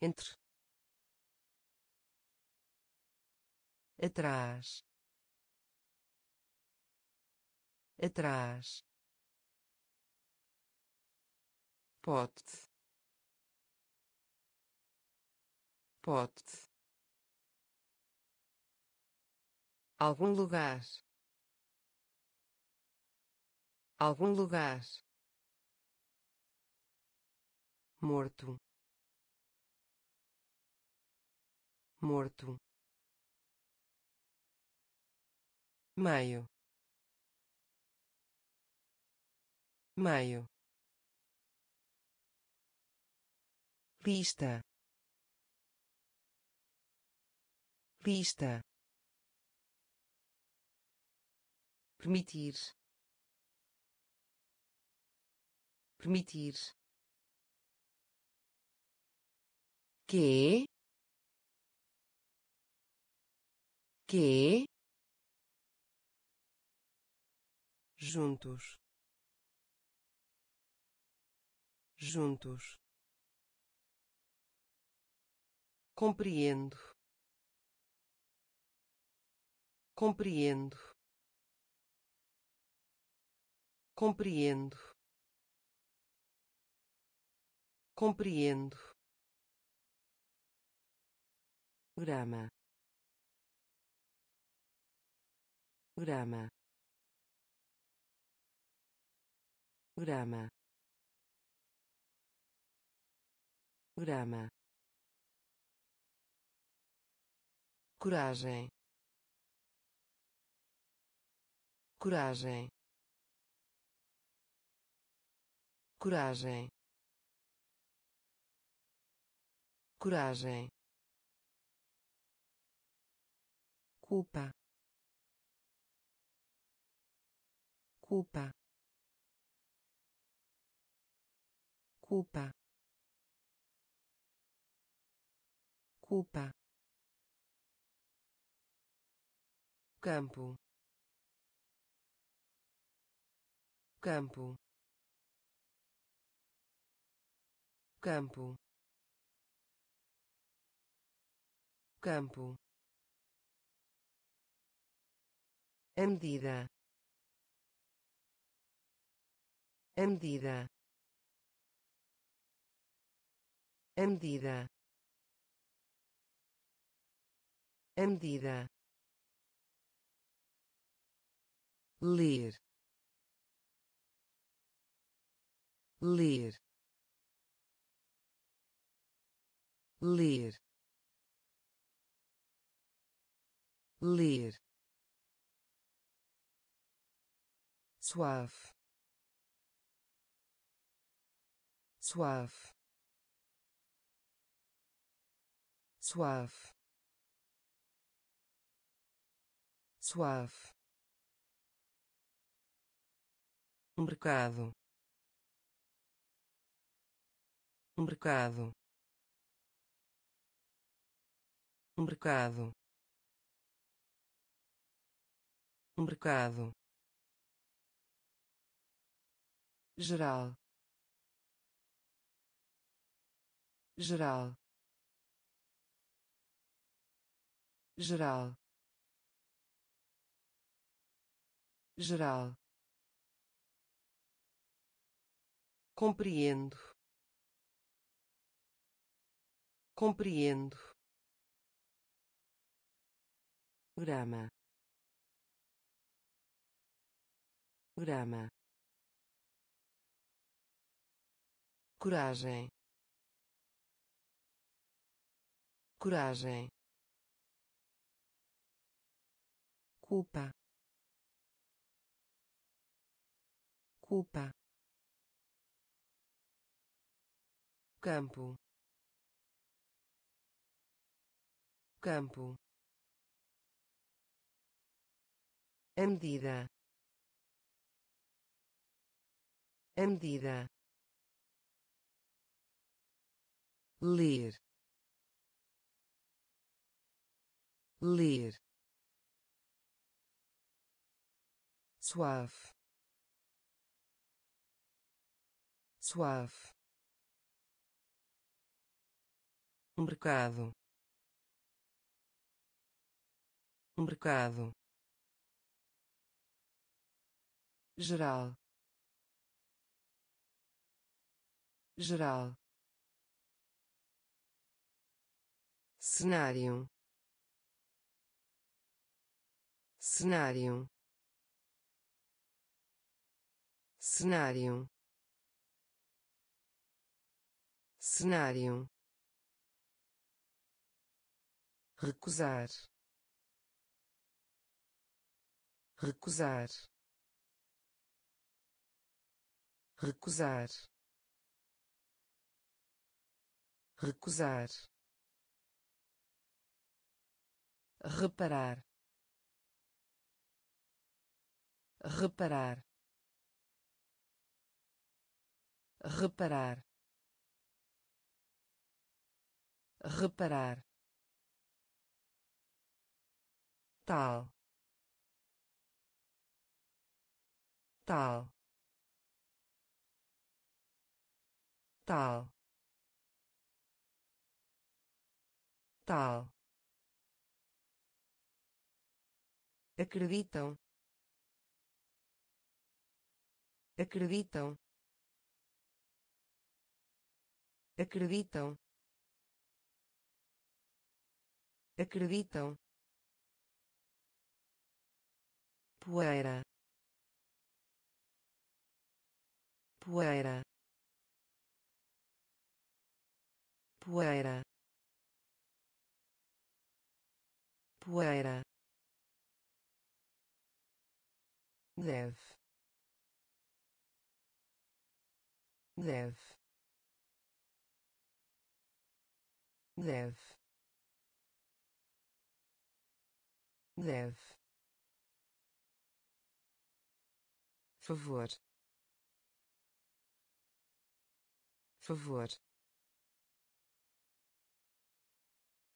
Entre. Atrás. Atrás. Pote. Pote. Algum lugar. Algum lugar morto. Morto. Maio. Maio. Lista. Lista. Permitir. Permitir que que juntos juntos. Compreendo. Compreendo. Compreendo. Compreendo grama. Grama. Grama. Grama. Coragem. Coragem. Coragem. Coragem culpa culpa culpa culpa campo. Campo. Campo. Campo a medida a medida a medida a medida ler. Ler. Ler. Ler suave. Suave. Suave. Suave. Mercado. Mercado. Mercado. Mercado geral. Geral. Geral. Geral. Compreendo. Compreendo. Grama. Grama coragem. Coragem. Culpa. Culpa. Campo. Campo. A medida. A medida ler. Ler. Suave. Suave. Mercado. Mercado. Geral. Geral cenário. Cenário. Cenário. Cenário. Recusar. Recusar. Recusar. Recusar reparar. Reparar. Reparar. Reparar. Tal. Tal. Tal. Tal acreditam. Acreditam. Acreditam. Acreditam. Poeira. Poeira. Poeira. Poeira deve deve deve deve favor favor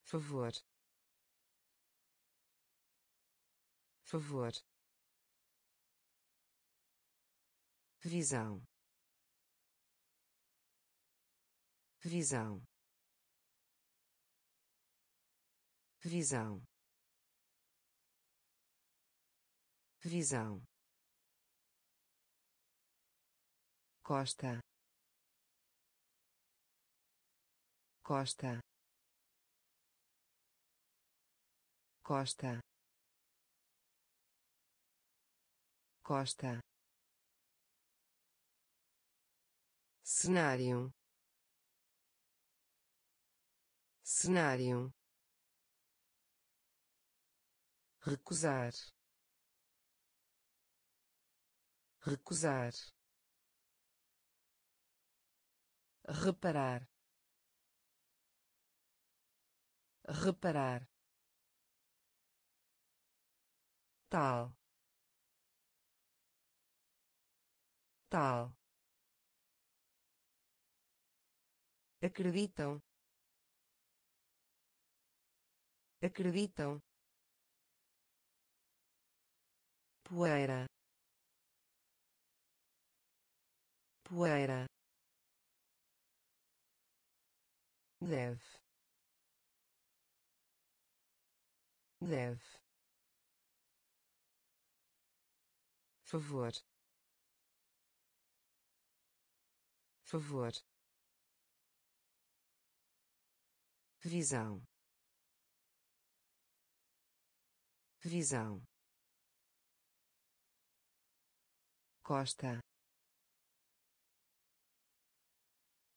favor favor visão. Visão. Visão. Visão. Costa. Costa. Costa. Costa cenário. Cenário. Recusar. Recusar. Reparar. Reparar. Tal. Tal acreditam. Acreditam. Poeira. Poeira. Deve deve favor. Favor visão. Visão. Costa.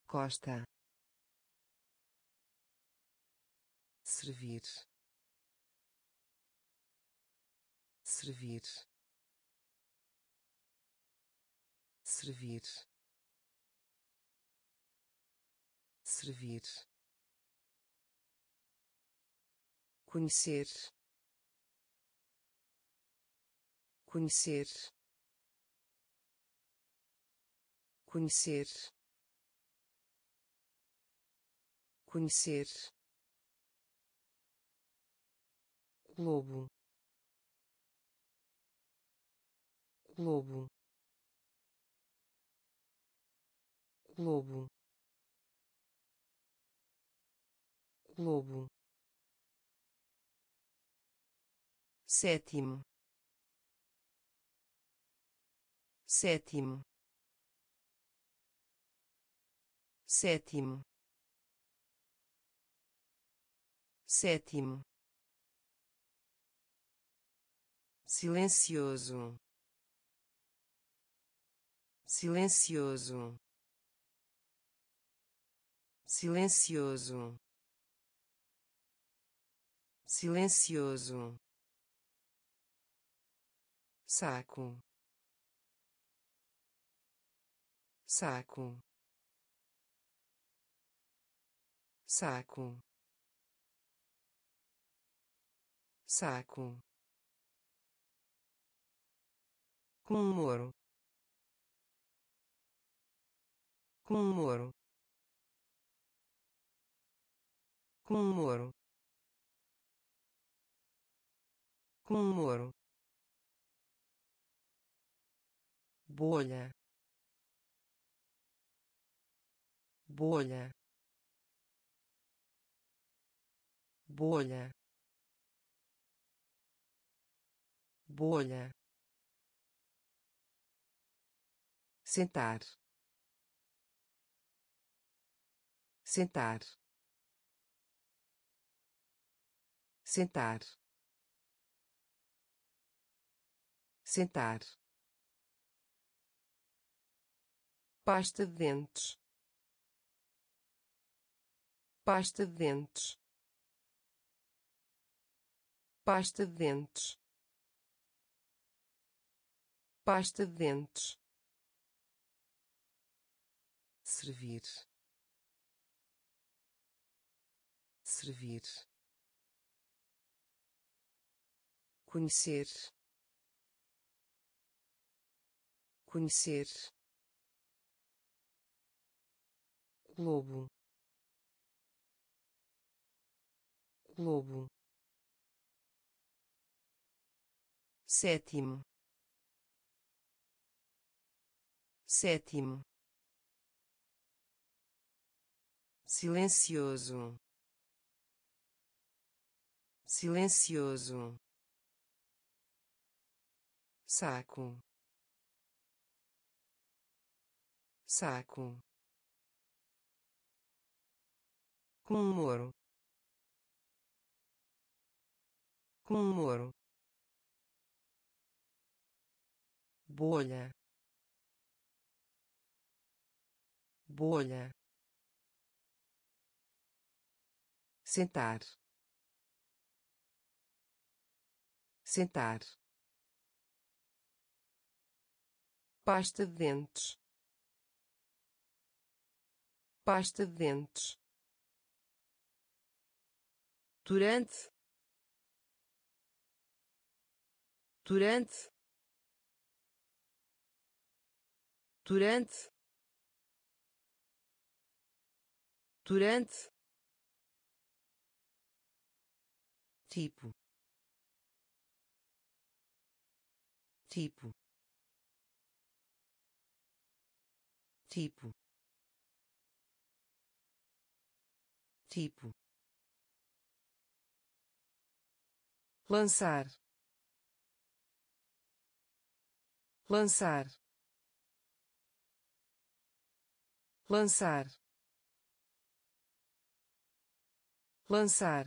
Costa. Servir. Servir. Servir. Servir conhecer. Conhecer. Conhecer. Conhecer. Globo. Globo. Globo. Globo sétimo. Sétimo. Sétimo. Sétimo. Silencioso. Silencioso. Silencioso. Silencioso saco. Saco. Saco. Saco. Com com moro com com moro bolha bolha bolha bolha. Sentar sentar. Sentar sentar pasta de dentes. Pasta de dentes. Pasta de dentes. Pasta de dentes. Servir. Servir. Conhecer. Conhecer globo. Globo. Sétimo. Sétimo. Silencioso. Silencioso. Saco. Saco com moro. Com moro. Bolha. Bolha. Sentar. Sentar. Pasta de dentes. Pasta de dentes durante. Durante. Durante. Durante. Tipo. Tipo. Tipo. Tipo lançar. Lançar. Lançar. Lançar.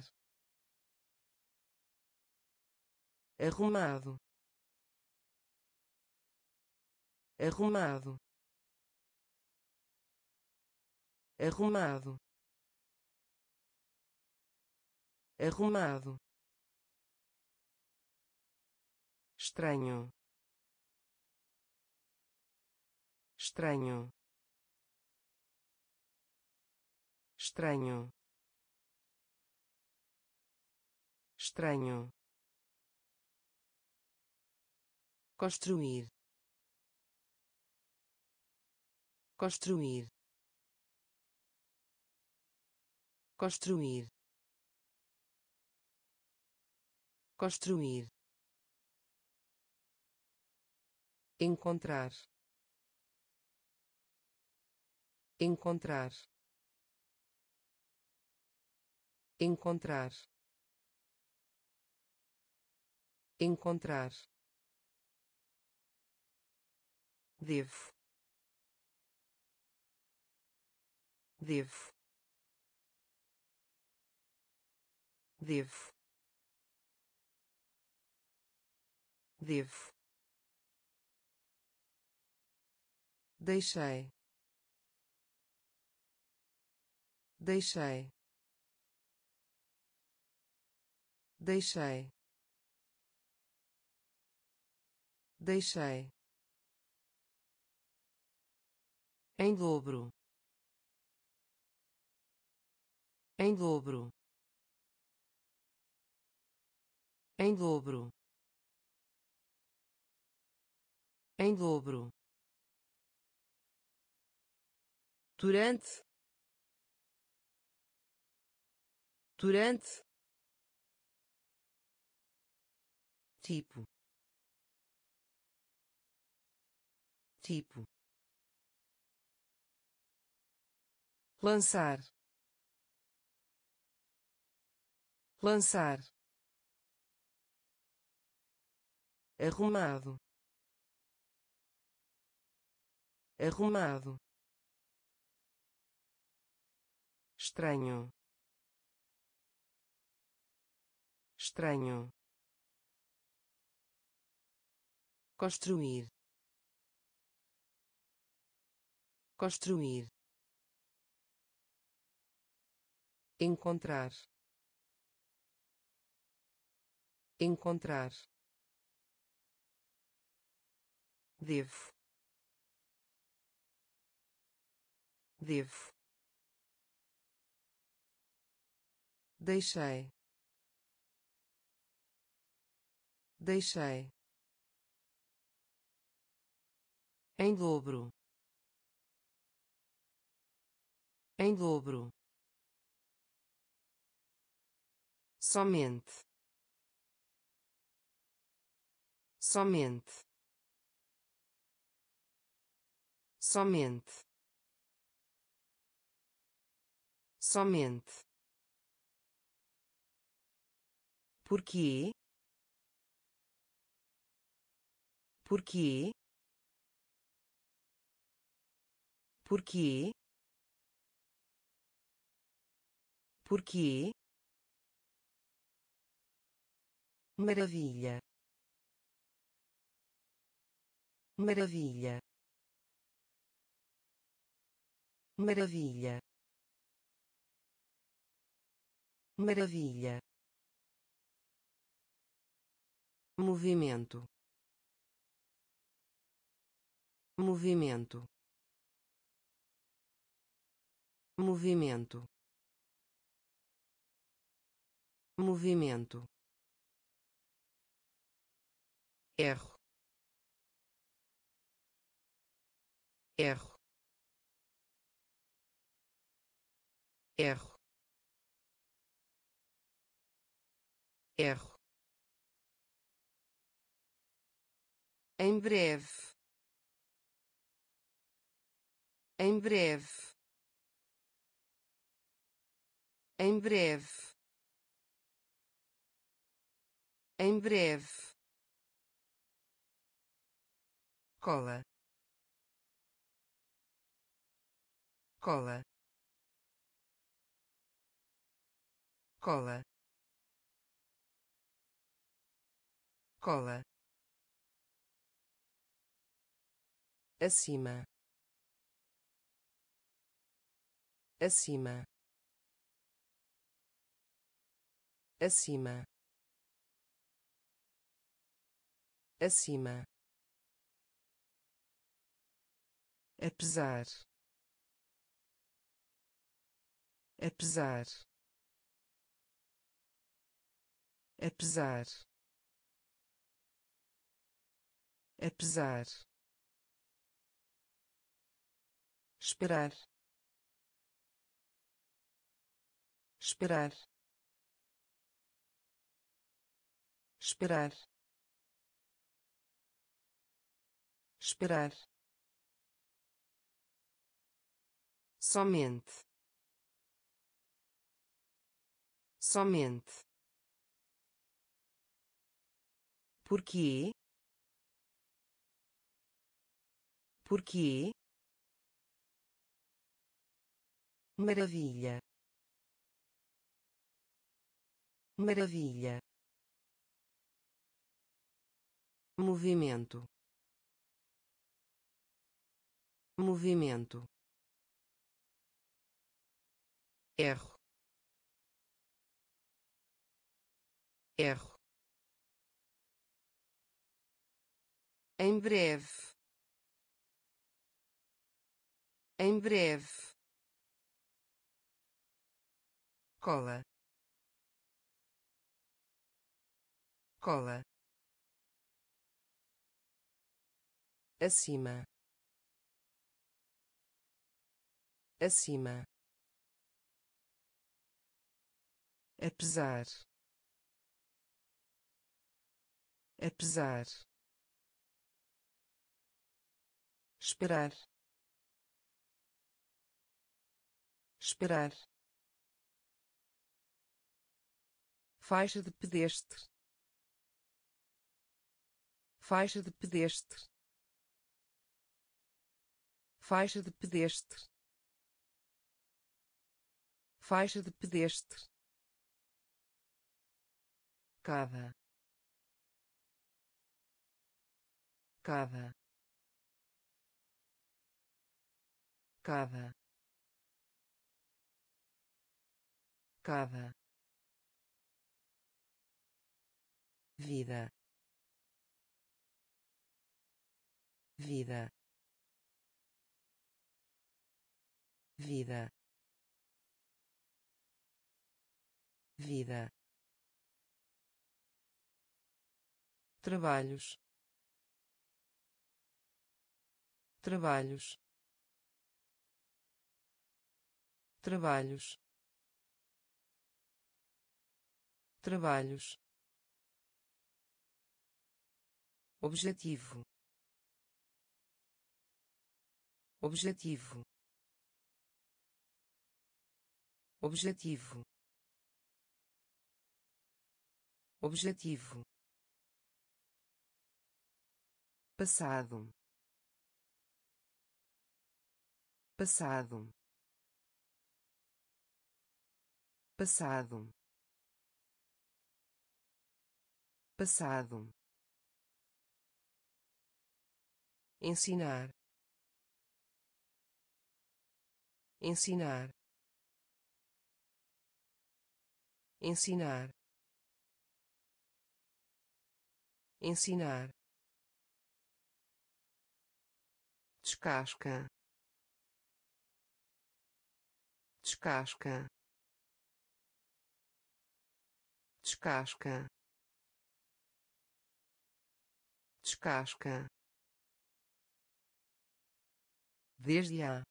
Arrumado. Arrumado. Arrumado. Arrumado estranho. Estranho. Estranho. Estranho. Construir. Construir. Construir. Construir encontrar. Encontrar. Encontrar. Encontrar. Devo. Devo. Devo. Devo deixei. Deixei. Deixei. Deixei. Em dobro. Em dobro. Em dobro. Em dobro durante. Durante. Tipo. Tipo. Lançar. Lançar. Arrumado. Arrumado estranho. Estranho. Construir. Construir. Encontrar. Encontrar. Devo. Devo deixei. Deixei. Em dobro. Em dobro. Somente. Somente. Somente. Somente Porquê? Porquê? Porquê? Porquê? Maravilha. Maravilha. Maravilha. Maravilha. Movimento. Movimento. Movimento. Movimento. Erro. Erro. Erro. Erro. Em breve. Em breve. Em breve. Em breve. Cola. Cola. Cola. Cola acima. Acima. Acima. Acima. Apesar apesar apesar apesar esperar. Esperar. Esperar. Esperar. Somente. Somente. Porquê? Porquê? Maravilha. maravilha. Movimento. Movimento. Erro. Erro. Em breve. Em breve cola. Cola. Acima. Acima. Apesar apesar esperar. Esperar faixa de pedestre. Faixa de pedestre. Faixa de pedestre. Faixa de pedestre. Cada. Cada. Cada. Cada vida. Vida. Vida. Vida. Trabalhos. Trabalhos. Trabalhos. Trabalhos objetivo. Objetivo. Objetivo. Objetivo. Passado. Passado. Passado. Passado ensinar. Ensinar. Ensinar. Ensinar. Descasca. Descasca. Descasca. Descasca desde a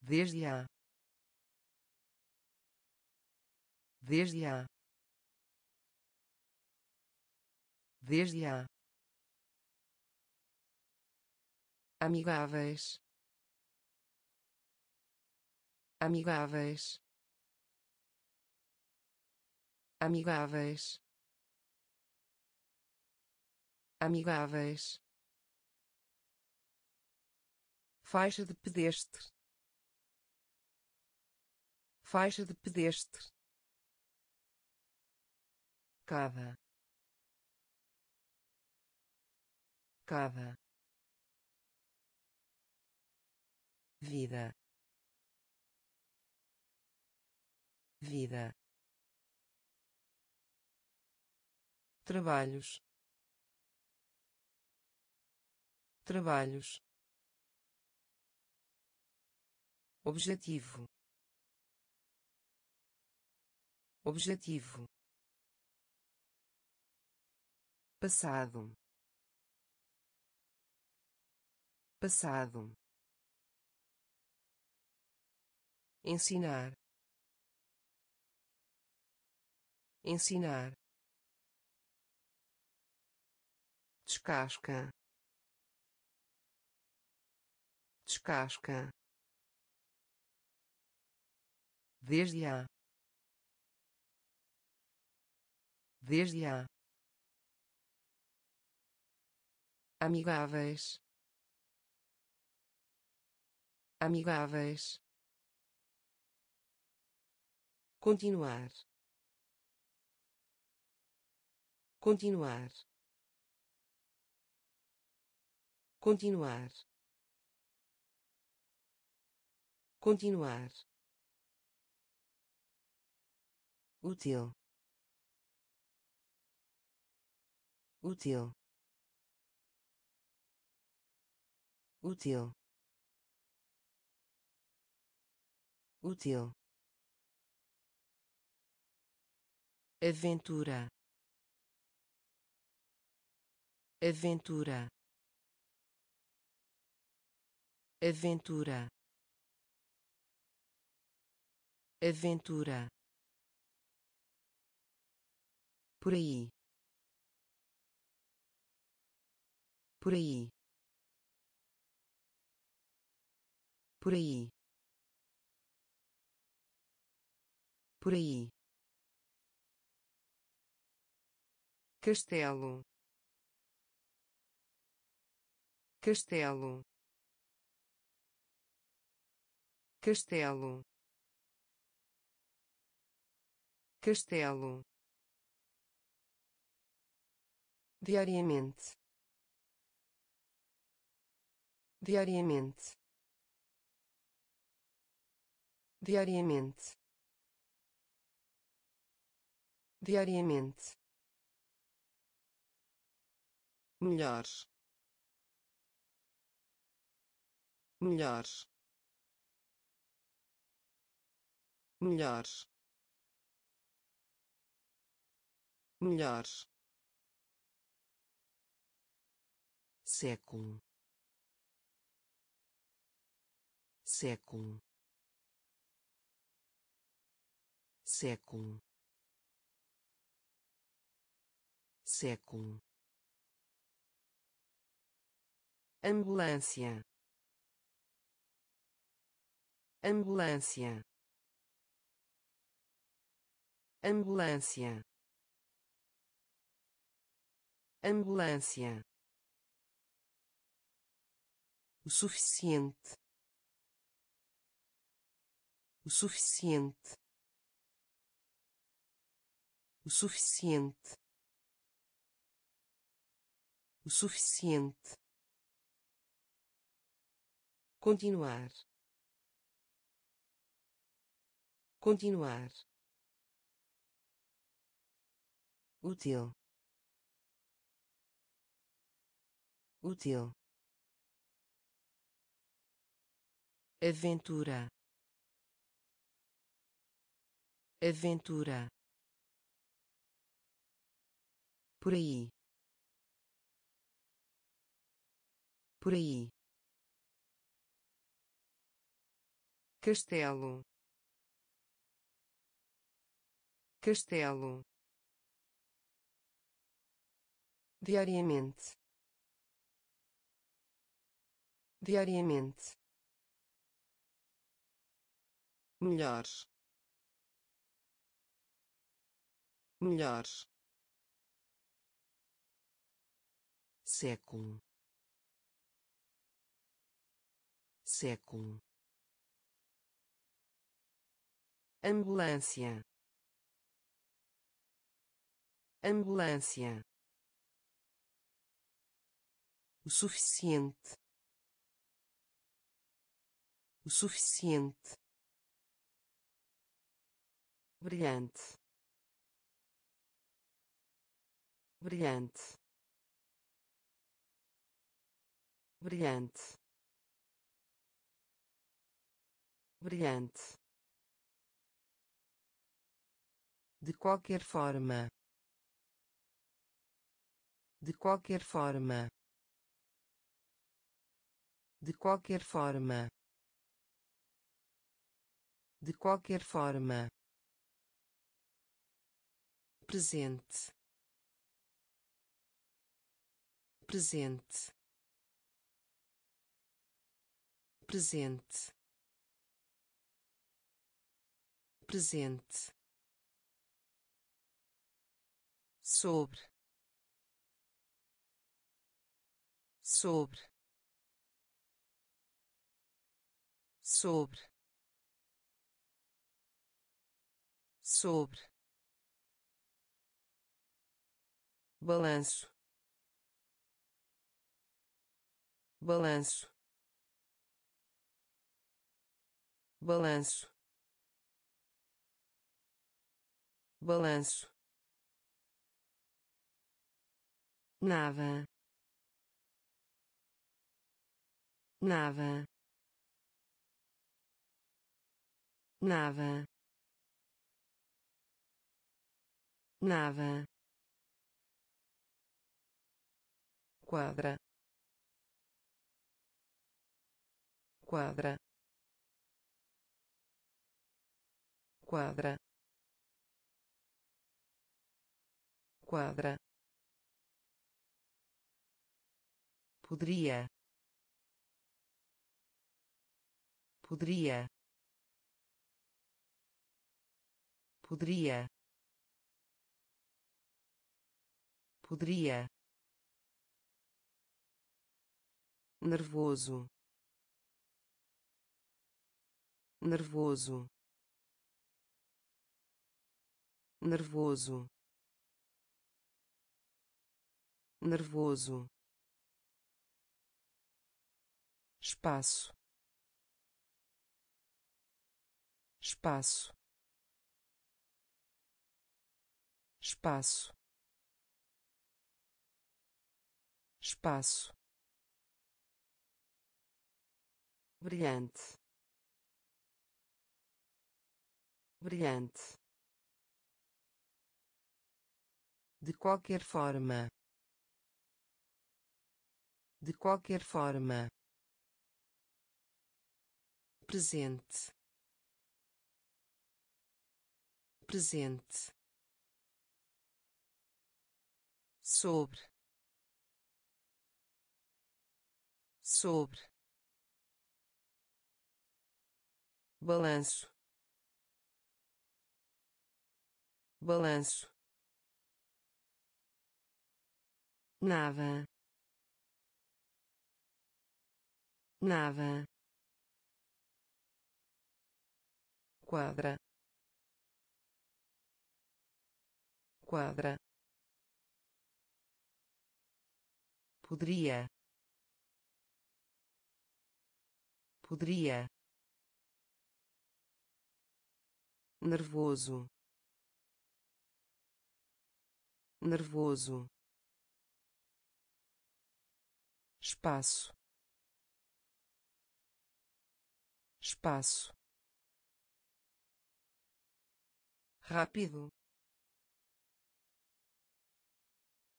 desde a desde a desde a amigáveis. Amigáveis. Amigáveis. Amigáveis faixa de pedestre. Faixa de pedestre. Cada. Cada. Vida. Vida. Trabalhos. Trabalhos objetivo. Objetivo. Passado. Passado. Ensinar. Ensinar. Descasca. Descasca desde a desde a amigáveis. Amigáveis. Continuar. Continuar. Continuar. Continuar útil. Útil. Útil. Útil. Aventura. Aventura. Aventura. Aventura por aí. Por aí. Por aí. Por aí. Castelo. Castelo. Castelo. Castelo diariamente. Diariamente. Diariamente. Diariamente. Melhores melhores melhores melhores século. Século. Século. Século. Ambulância. Ambulância. Ambulância. Ambulância o suficiente. O suficiente. O suficiente. O suficiente. Continuar. Continuar. Útil. Útil aventura. Aventura. Por aí. Por aí. Castelo. Castelo. Diariamente. Diariamente melhores. Melhores. Século. Século. Ambulância. Ambulância. O suficiente. O suficiente brilhante. Brilhante. Brilhante. Brilhante. De qualquer forma. De qualquer forma. De qualquer forma. De qualquer forma presente. Presente. Presente. Presente. Sobre. Sobre. Sobre. Sobre balanço. Balanço. Balanço. Balanço. Nava. Nava. Nava. Nava quadra. Quadra. Quadra. Quadra. Poderia. Poderia. Poderia. Poderia nervoso. Nervoso. Nervoso. Nervoso. Espaço. Espaço. Espaço. Espaço brilhante. Brilhante. De qualquer forma. De qualquer forma. Presente. Presente. Sobre. Sobre balanço. Balanço. Nava. Nava. Quadra. Quadra. Poderia. Poderia nervoso. Nervoso. Espaço. Espaço. Rápido.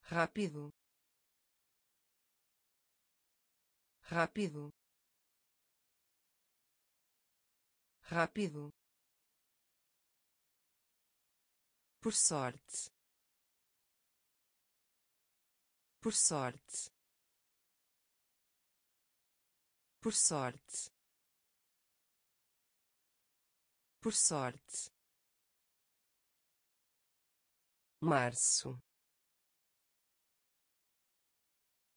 Rápido. Rápido. Rápido por sorte. Por sorte. Por sorte. Por sorte. Março.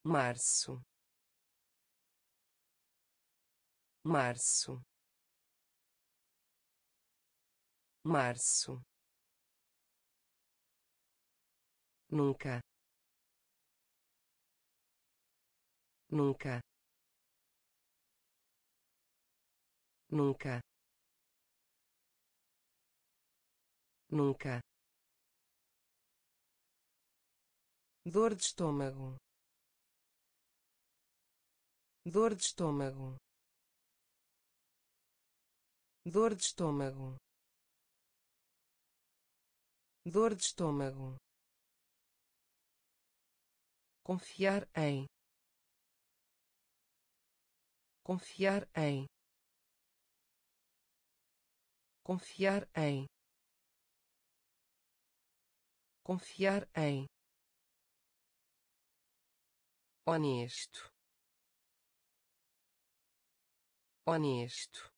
Março. Março. Março nunca. Nunca. Nunca. Nunca. Dor de estômago. Dor de estômago. Dor de estômago. Dor de estômago confiar em. Confiar em. Confiar em. Confiar em. Honesto. Honesto.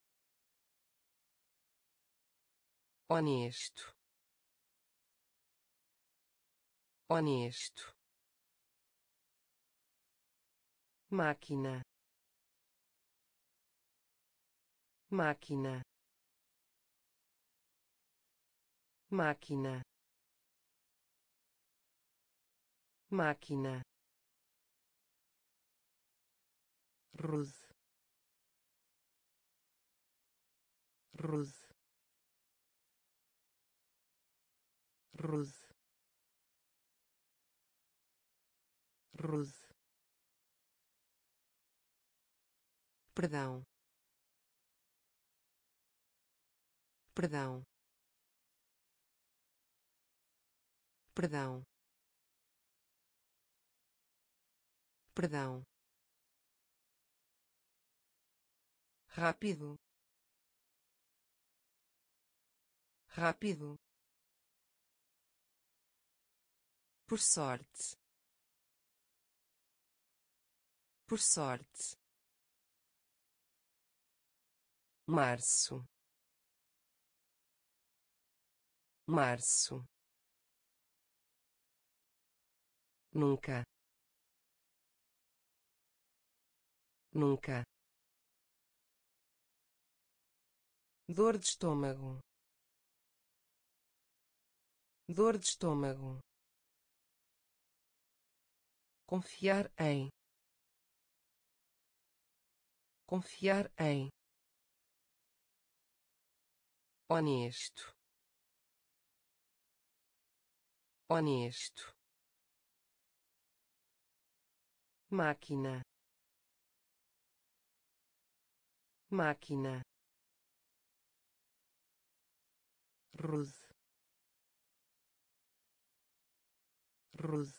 Honesto. Honesto máquina. Máquina. Máquina. Máquina. Rude rude rude rude perdão. Perdão. Perdão. Perdão. Rápido. Rápido. Por sorte. Por sorte março. Março. Nunca. Nunca. Dor de estômago. Dor de estômago. Confiar em. Confiar em honesto. Honesto. Máquina. Máquina. Rude. Rude.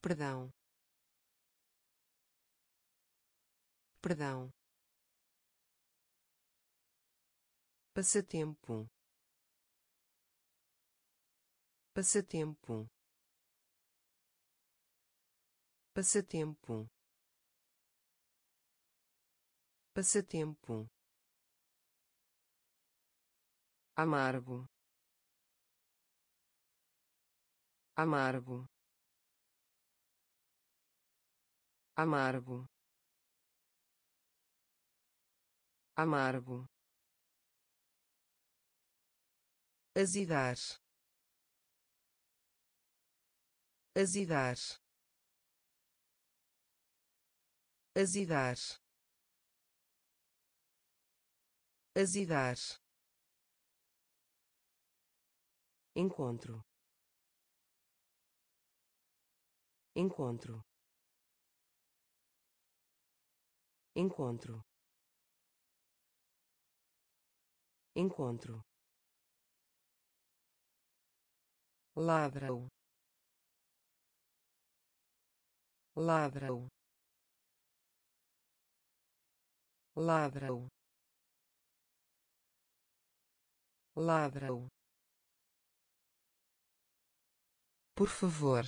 Perdão. Perdão passatempo. Passatempo. Passatempo. Passatempo. Amargo. Amargo. Amargo. Amargo azidar. Azidar. Azidar. Azidar. Encontro. Encontro. Encontro. Encontro ladrão. Ladrão. Ladrão. Ladrão. Por favor.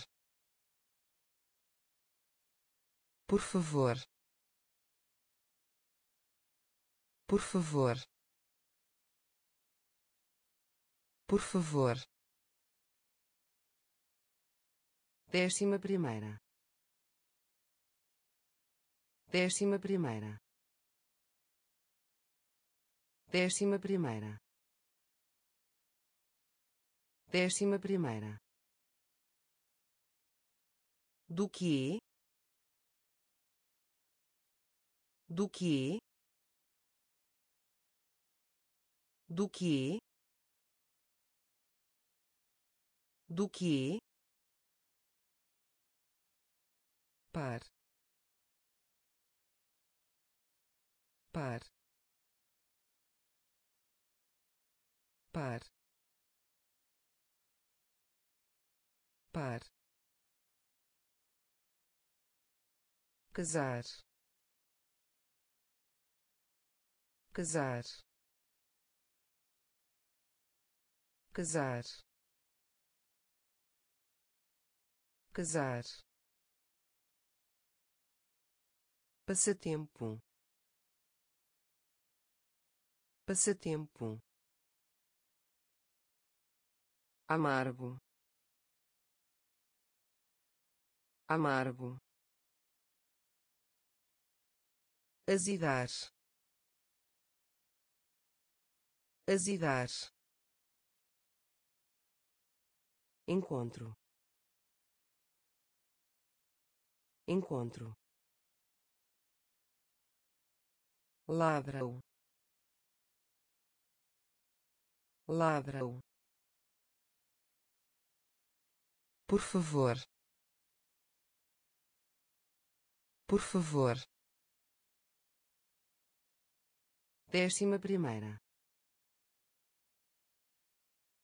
Por favor. Por favor. Por favor décima primeira. Décima primeira. Décima primeira. Décima primeira. Do que? Do que? Do que? Do que par par par par. Casar casar. Casar casar passatempo. Passatempo. Amargo. Amargo. Azidar. Azidar. Encontro. Encontro ladrão. Ladrão. Por favor. Por favor. Décima primeira.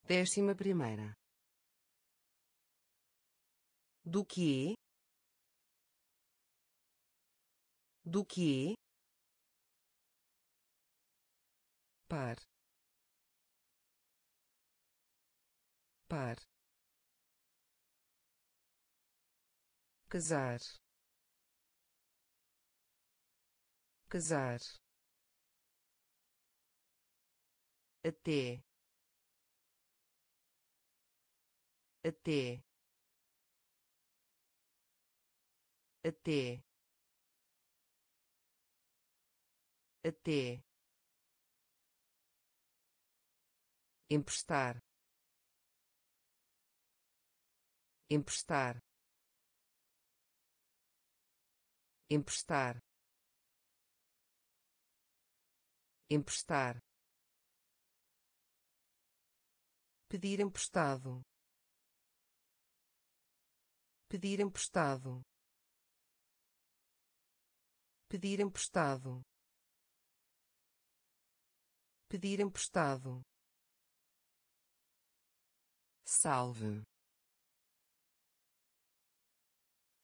Décima primeira. Do que do que par par casar casar até até até até emprestar emprestar emprestar emprestar. Pedir emprestado pedir emprestado. Pedir emprestado pedir emprestado salve.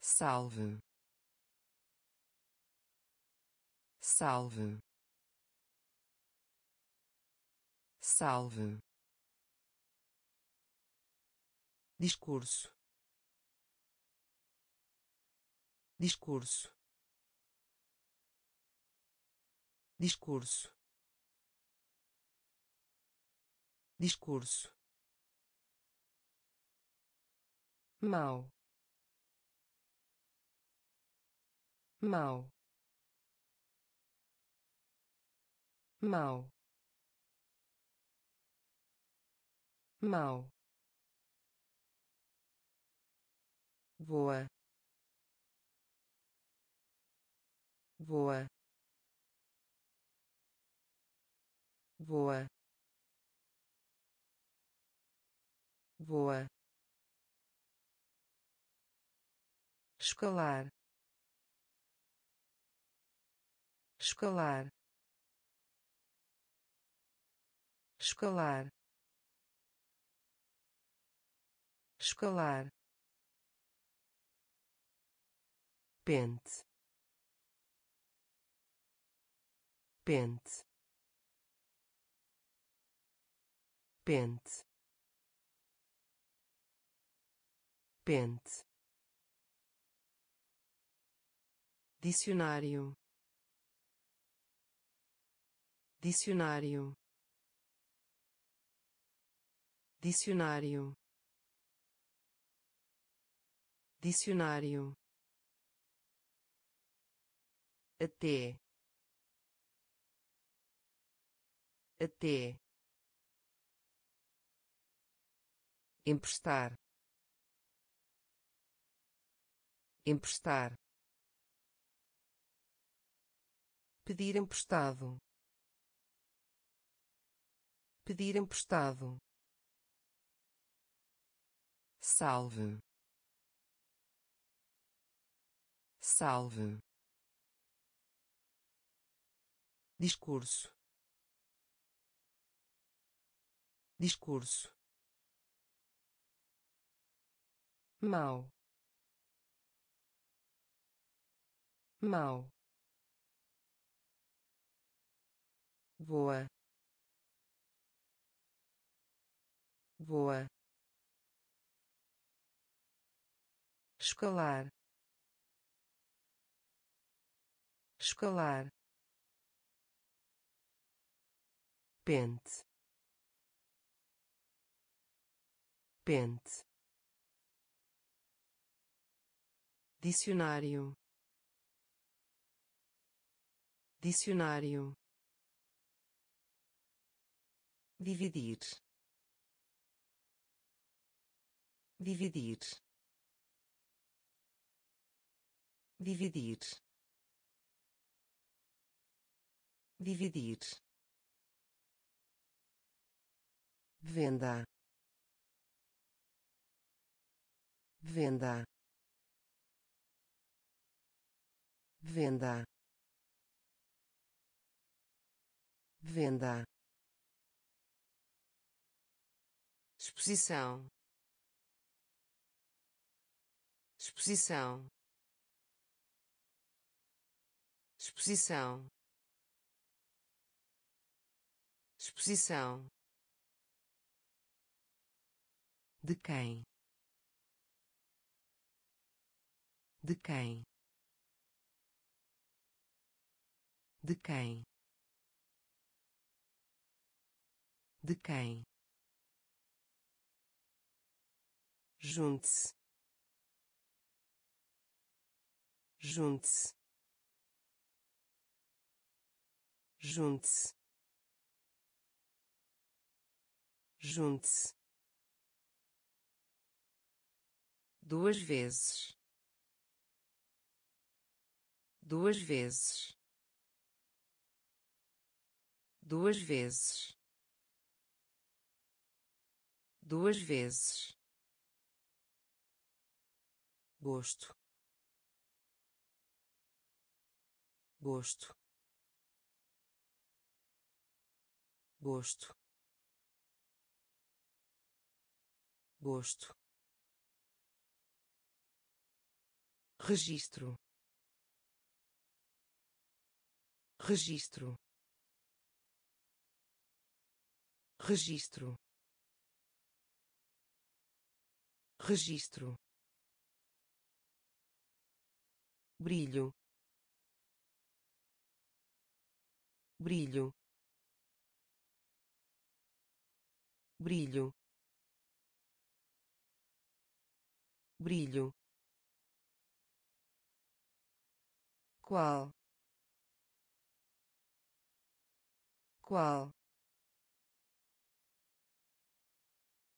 Salve. Salve. Salve. Discurso. Discurso. Discurso. Discurso mal. Mal. Mal. Mal. Voa voa voa voa escalar escalar escalar escalar pente pente pente. Pente dicionário. Dicionário. Dicionário. Dicionário. Até. Até. Emprestar. Emprestar pedir emprestado. Pedir emprestado. Salve. Salve. Discurso. Discurso. Mal. Mal voa voa escalar escalar pente. Pente. Dicionário. Dicionário dividir. Dividir. Dividir. Dividir. Venda. Venda. Venda. Venda exposição. Exposição. Exposição. Exposição. De quem? De quem? De quem? De quem junte-se. Junte-se. Junte-se. Junte-se. Duas vezes. Duas vezes. Duas vezes. Duas vezes gosto. Gosto. Gosto. Gosto. Registro. Registro. Registro. Registro brilho. Brilho. Brilho. Brilho. Qual? Qual?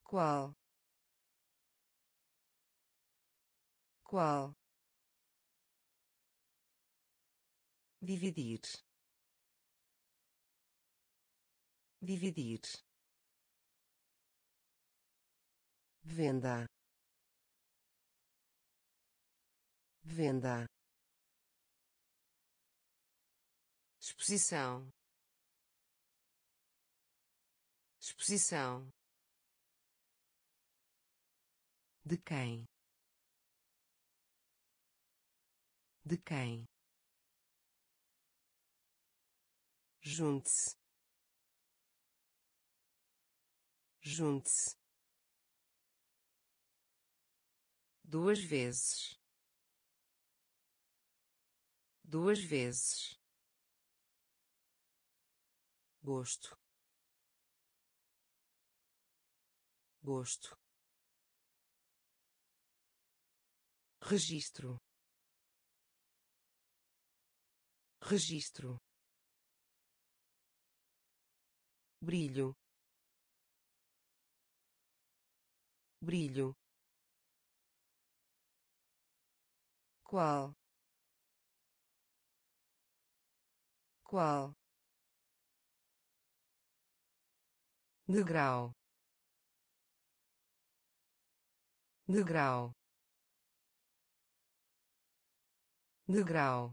Qual? Qual dividir. Dividir. Venda. Venda. Exposição. Exposição. De quem? De quem junte-se. Junte-se. Duas vezes. Duas vezes. Gosto. Gosto. Registro. Registro brilho brilho qual qual degrau degrau degrau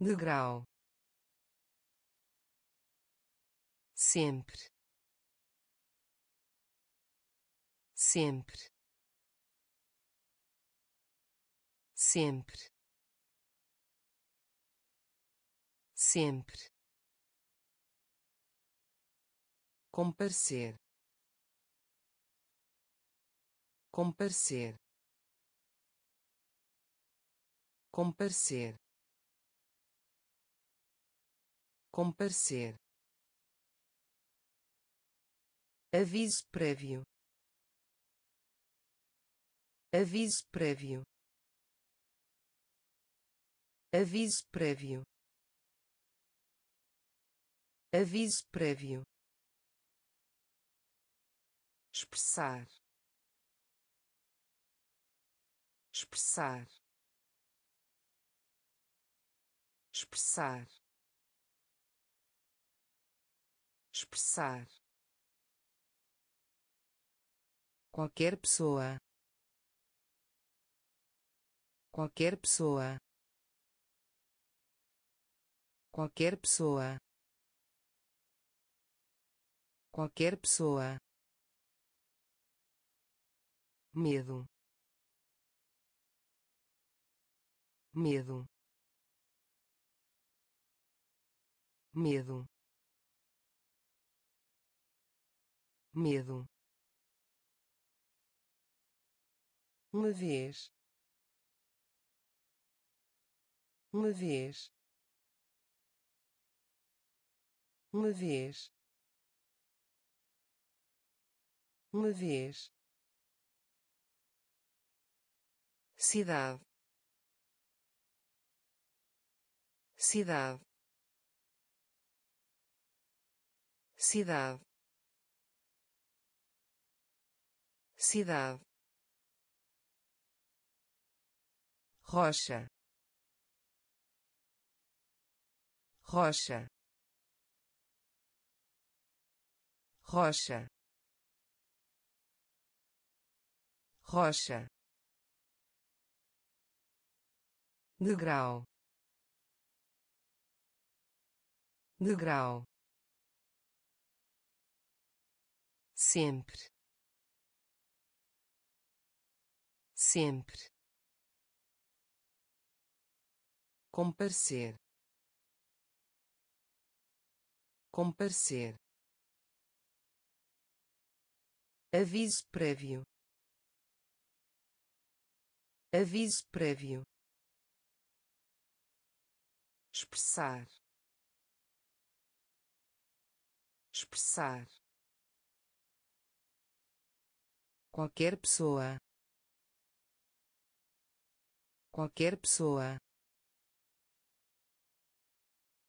degrau sempre. Sempre. Sempre. Sempre. Comparecer. Comparecer. Comparecer. Comparecer aviso prévio. Aviso prévio. Aviso prévio. Aviso prévio. Expressar. Expressar. Expressar. Expressar qualquer pessoa. Qualquer pessoa. Qualquer pessoa. Qualquer pessoa. Medo. Medo. Medo. Medo uma vez. Uma vez. Uma vez. Uma vez. Cidade. Cidade. Cidade. Cidade rocha. Rocha. Rocha. Rocha. Degrau. Degrau. Sempre. Sempre comparecer. Comparecer. Aviso prévio. Aviso prévio. Expressar. Expressar. Qualquer pessoa. Qualquer pessoa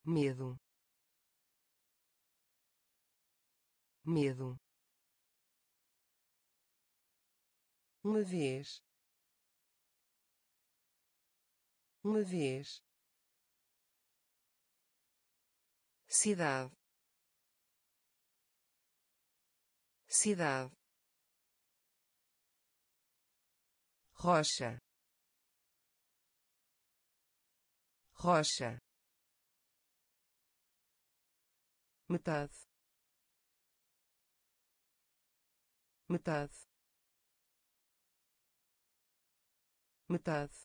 medo. Medo. Uma vez. Uma vez. Cidade. Cidade. Rocha. Rocha metade. Metade. Metade.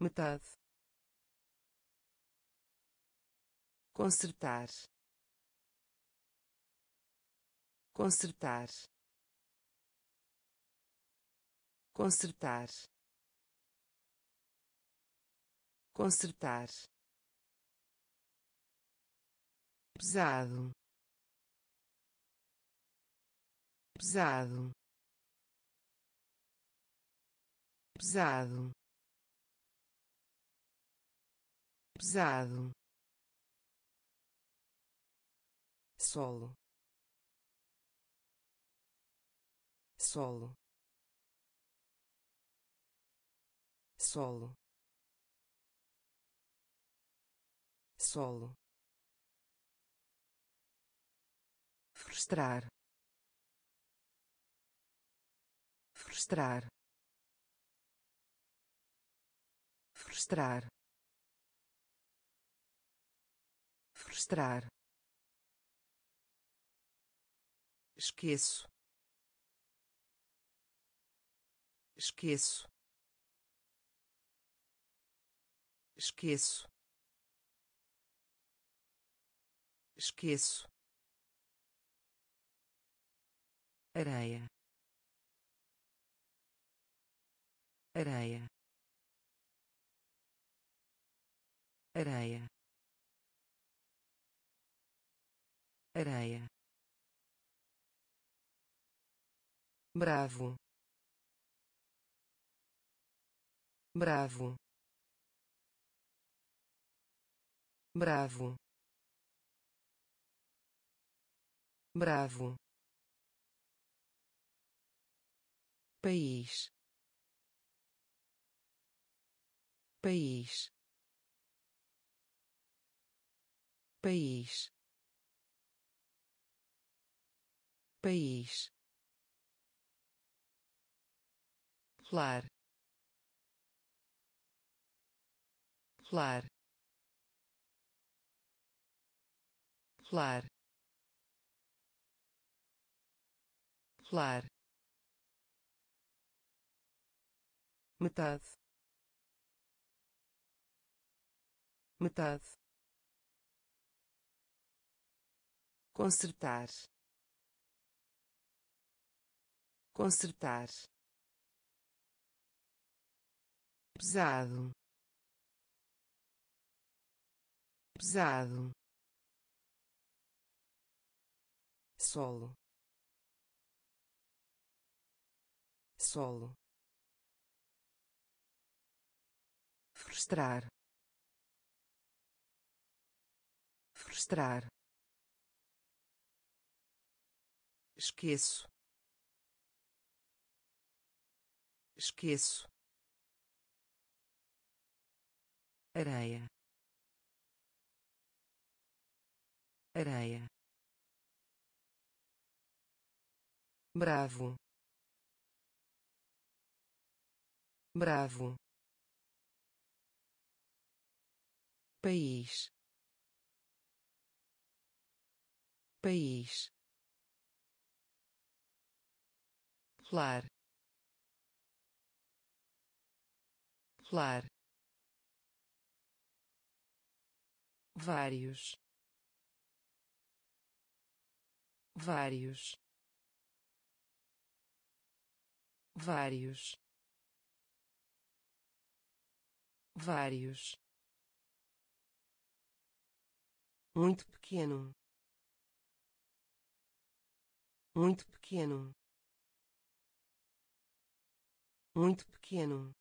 Metade. Consertar. Consertar. Consertar. Consertar pesado. Pesado. Pesado. Pesado. Solo. Solo. Solo. Solo frustrar frustrar frustrar frustrar. Esqueço. Esqueço. Esqueço. Esqueço areia. Areia. Areia. Areia. Bravo. Bravo. Bravo. Bravo país. País. País. País. Claro claro claro claro metade. Metade. Consertar. Consertar. Pesado. Pesado. Solo. Solo frustrar frustrar esqueço esqueço areia areia bravo bravo país. País. Claro claro vários. Vários. Vários. Vários muito pequeno. Muito pequeno. Muito pequeno.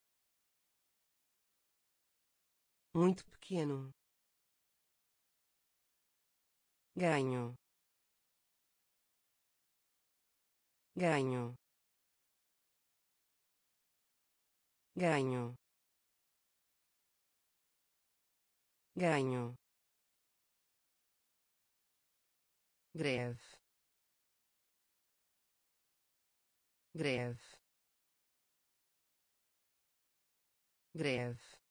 Muito pequeno. Ganho. Ganho. Ganho. Ganho greve greve greve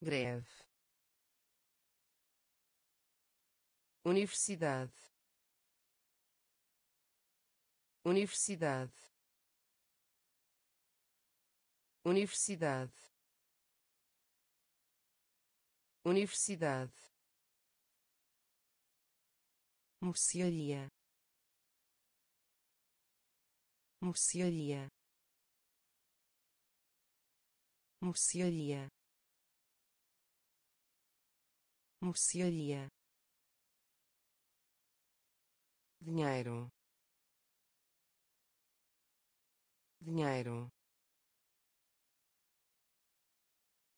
greve. Universidade universidade. Universidade universidade mercearia. Mercearia. Mercearia. Mercearia. Dinheiro. Dinheiro.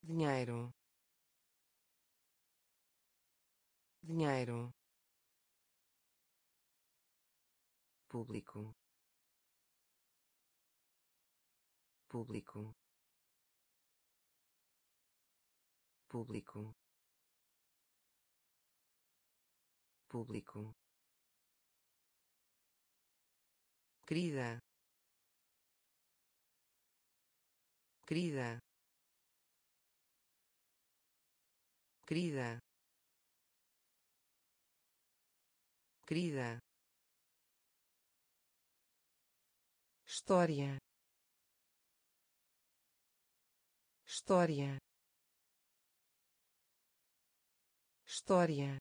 Dinheiro. Dinheiro público. Público. Público. Público. Querida. Querida. Querida. Querida história. História. História.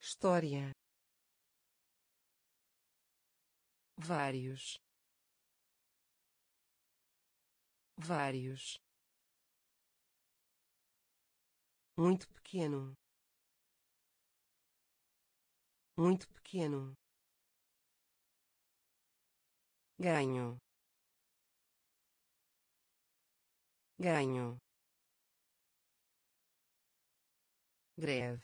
História. Vários. Vários. Muito pequeno. Muito pequeno ganho. Ganho. Greve.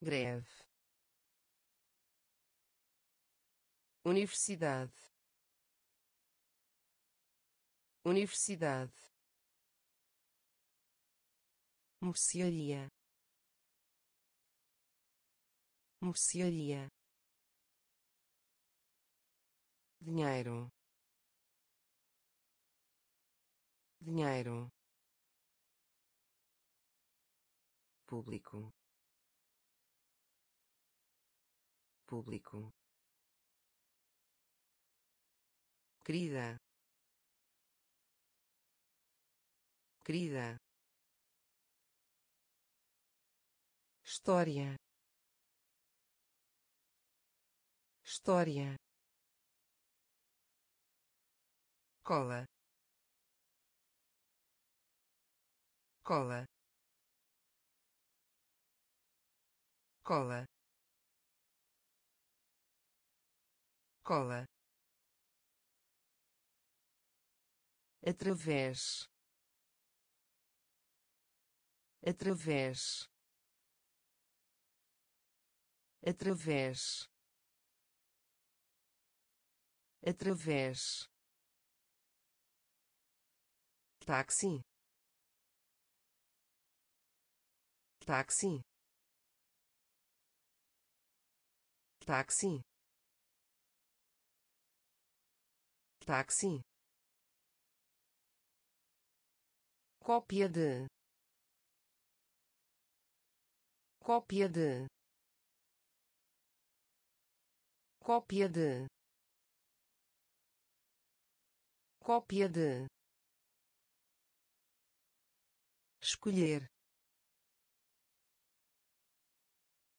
Greve. Universidade. Universidade. Mercearia. Mercearia dinheiro. Dinheiro. Público. Público. Querida. Querida. História. História cola. Cola. Cola. Cola. Através. Através. Através. Através táxi. Táxi. Táxi. Táxi. Cópia de. Cópia de. Cópia de. Cópia de escolher.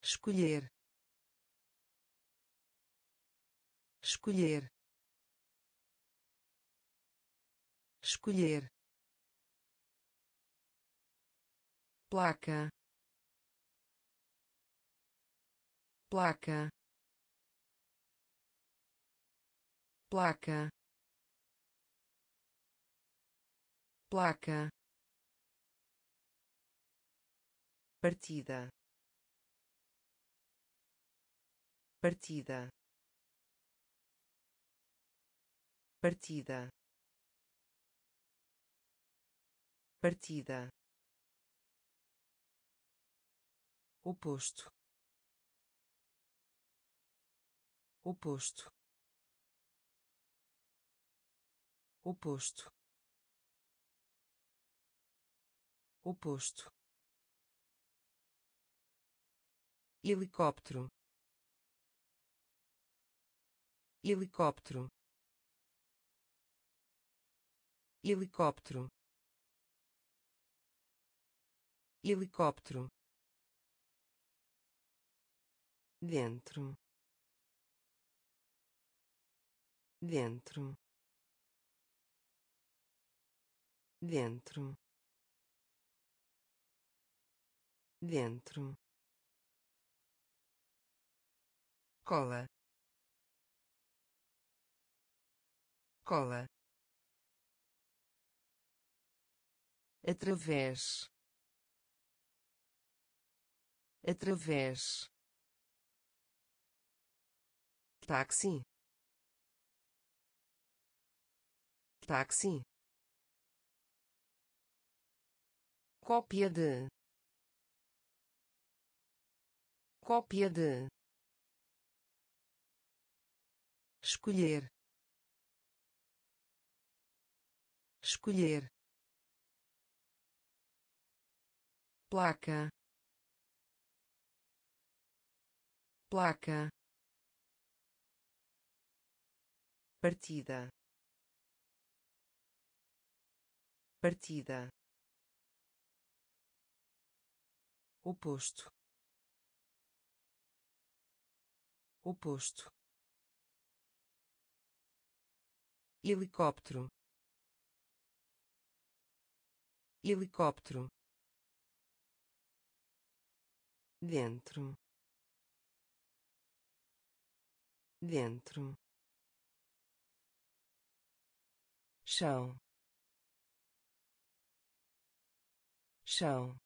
Escolher. Escolher. Escolher. Placa. Placa. Placa. Placa partida. Partida. Partida. Partida. Oposto. Oposto. Oposto. Oposto helicóptero. Helicóptero. Helicóptero. Helicóptero. Dentro. Dentro. Dentro. Dentro cola. Cola. Através. Através. Táxi. Táxi. Cópia de. Cópia de escolher. Escolher. Placa. Placa. Partida. Partida. Oposto. Oposto helicóptero. Helicóptero. Dentro. Dentro. Chão. Chão.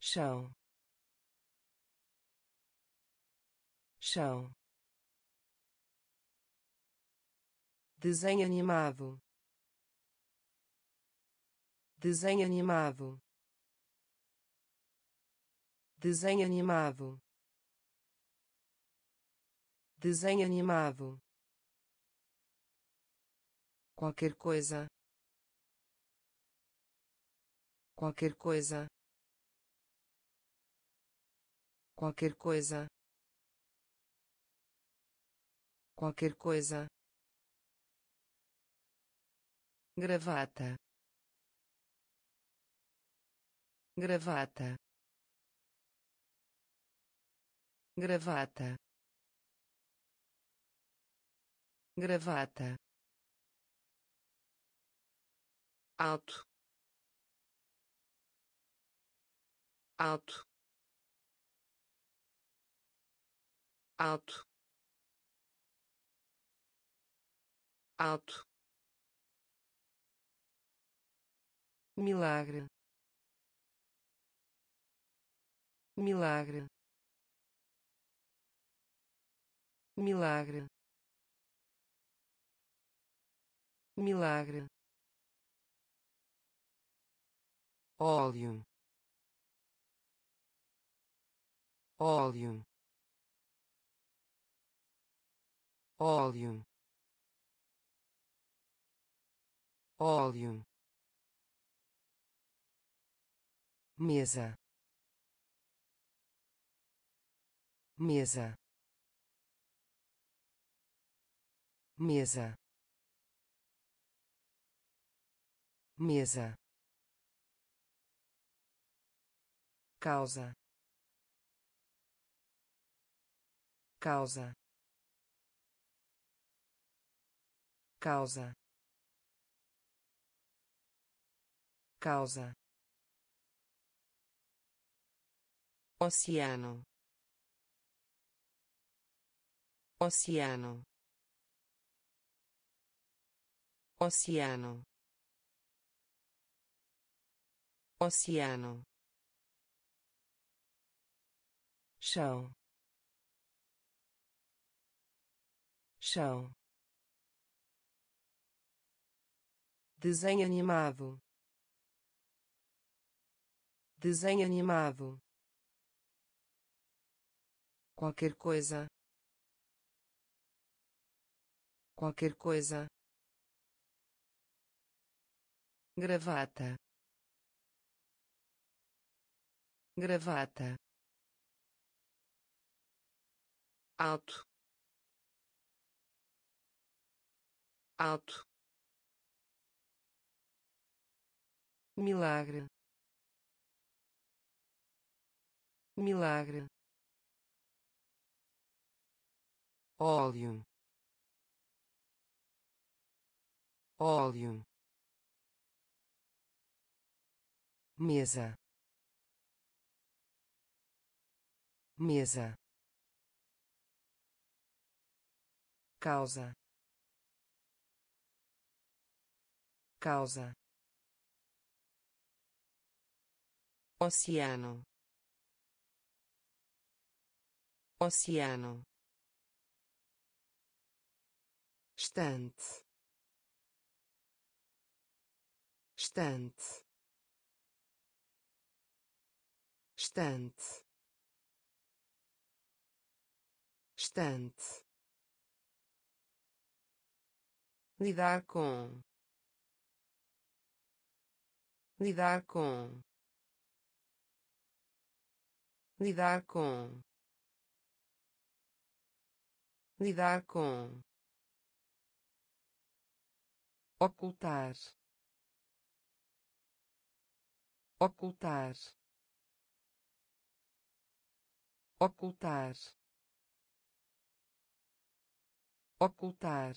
Chão. Chão desenho animado. Desenho animado. Desenho animado. Desenho animado. Qualquer coisa. Qualquer coisa. Qualquer coisa. Qualquer coisa gravata. Gravata. Gravata. Gravata. Alto. Alto. Alto. Alto milagre. Milagre. Milagre. Milagre. Óleo. Óleo. Óleo. Óleo mesa. Mesa. Mesa. Mesa. Causa. Causa. Causa. Causa oceano. Oceano. Oceano. Oceano. Chão. Chão. Desenho animado. Desenho animado qualquer coisa. Qualquer coisa. Gravata. Gravata. Alto. Alto. Milagre. Milagre óleo. Óleo. Mesa. Mesa. Causa. Causa. Oceano. Oceano estante. Estante. Estante. Estante. Lidar com. Lidar com. Lidar com. Lidar com ocultar. Ocultar. Ocultar. Ocultar.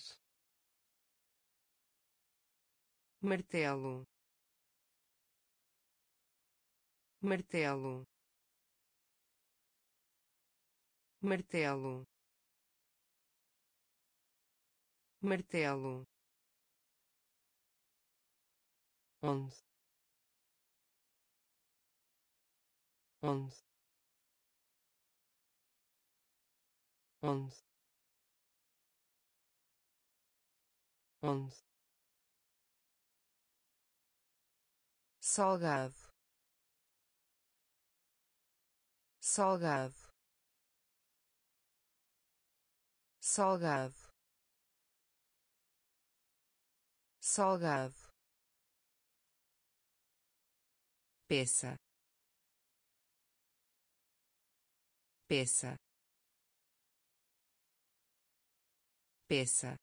Martelo. Martelo. Martelo. Martelo onde onde onde onde salgado. Salgado. Salgado. Salgado peça. Peça. Peça.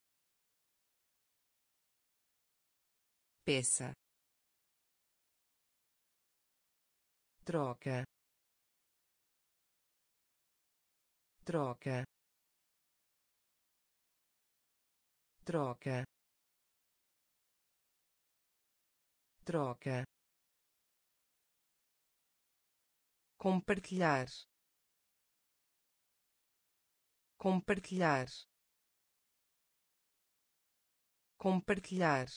Peça. Troca. Troca. Troca. Troca compartilhar. Compartilhar. Compartilhar.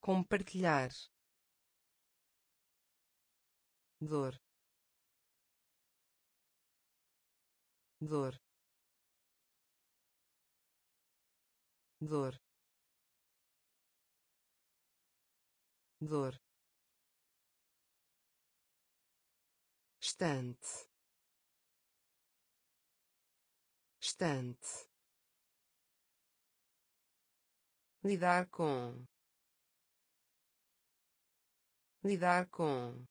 Compartilhar. Dor. Dor. Dor. Dor estante. Estante. Lidar com. Lidar com.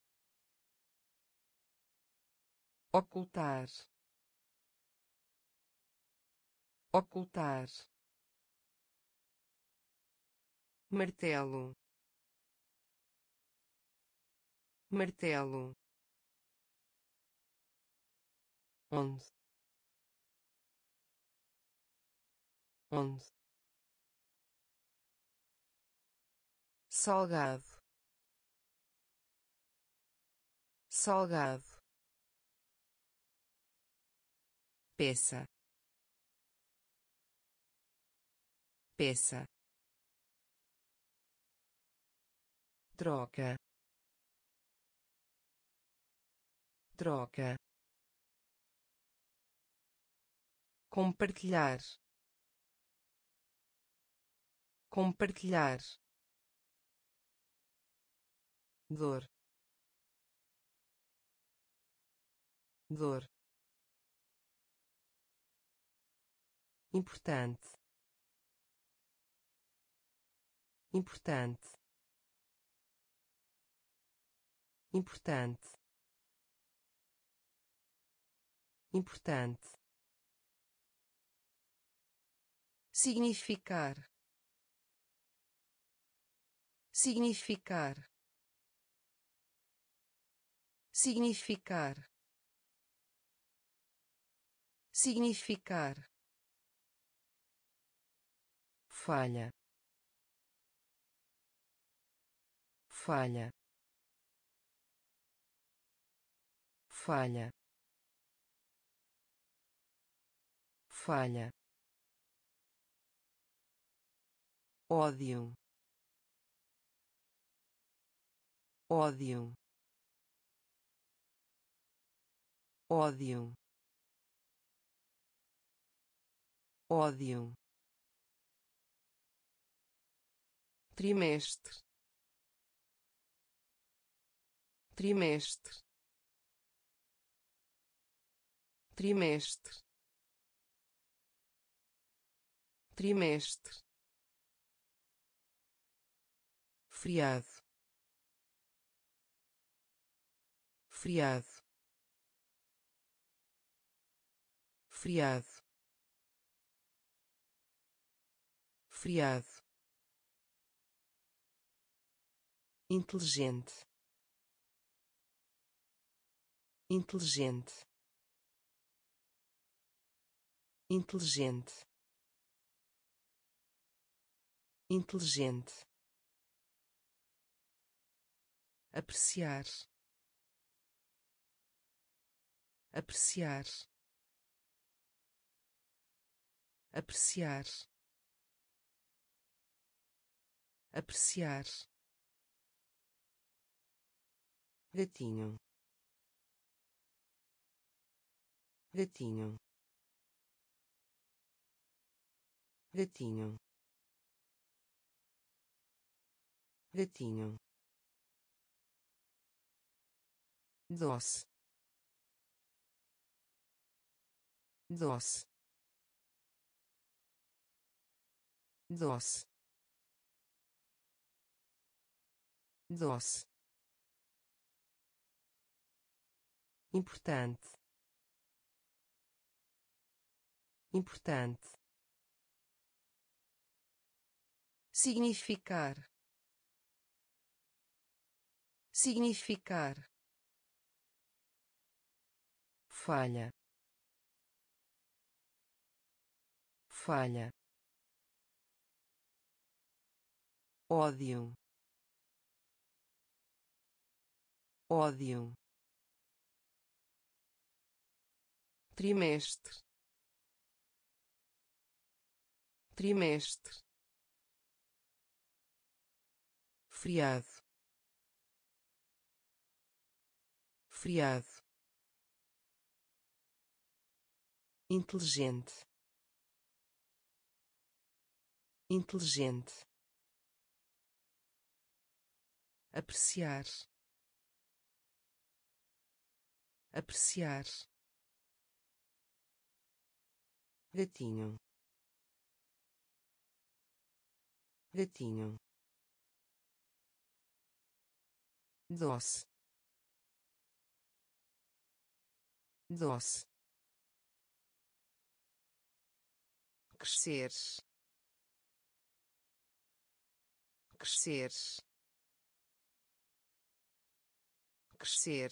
Ocultar. Ocultar. Martelo. Martelo onde onde salgado. Salgado. Peça. Peça. Troca. Troca compartilhar. Compartilhar. Dor. Dor. Importante. Importante. Importante. Importante significar. Significar. Significar. Significar. Falha. Falha. Falha. Falha ódio. Ódio. Ódio. Ódio. Trimestre. Trimestre. Trimestre. Trimestre friado friado friado friado inteligente. Inteligente. Inteligente. Inteligente apreciar. Apreciar. Apreciar. Apreciar. Gatinho. Gatinho. Gatinho. Gatinho doce. Doce. Doce. Doce. Importante. Importante. Significar. Significar falha. Falha. Ódio. Ódio. Trimestre. Trimestre. Friado friado inteligente. Inteligente. Apreciar. Apreciar. Gatinho. Gatinho. Doce. Doce crescer. crescer. Crescer.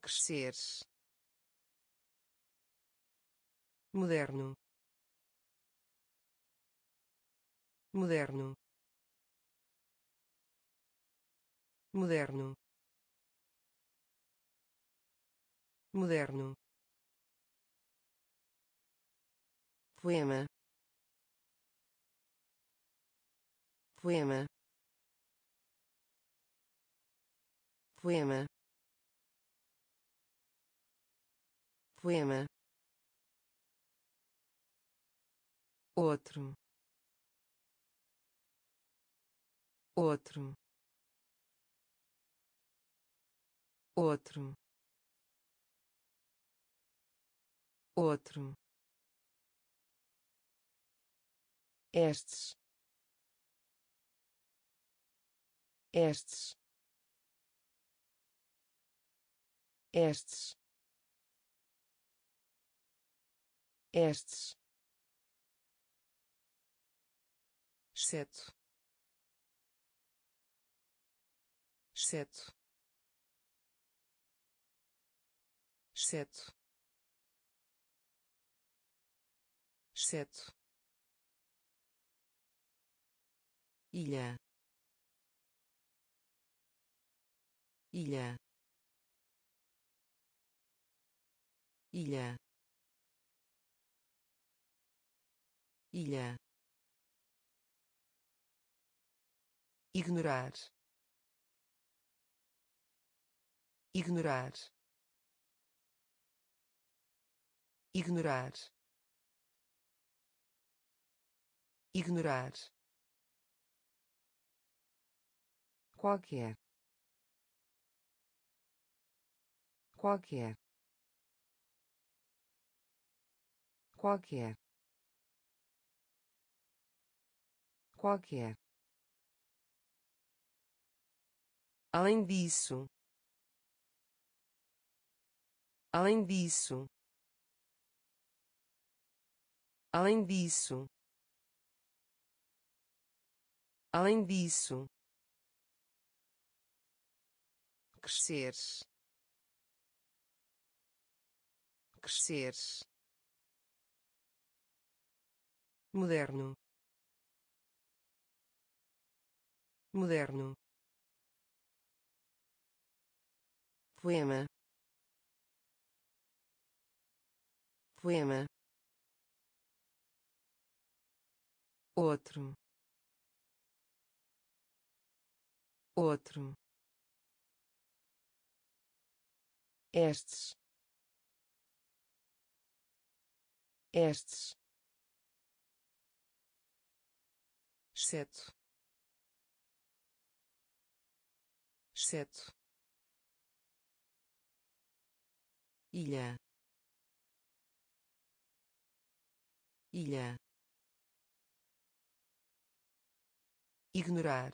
Crescer. Moderno. Moderno. Moderno. Moderno poema. Poema. Poema. Poema. Outro. Outro. Outro. Outro estes. Estes. Estes. Estes. Exceto. Exceto. Exceto. Exceto ilha ilha ilha ilha ignorar ignorar ignorar ignorar qualquer. Qualquer. Qualquer. Qualquer. Além disso. Além disso. Além disso. Além disso crescer. crescer. Moderno. Moderno. Poema. Poema. Outro. Outro estes. Estes. Exceto. Exceto. Ilha. Ilha. Ignorar.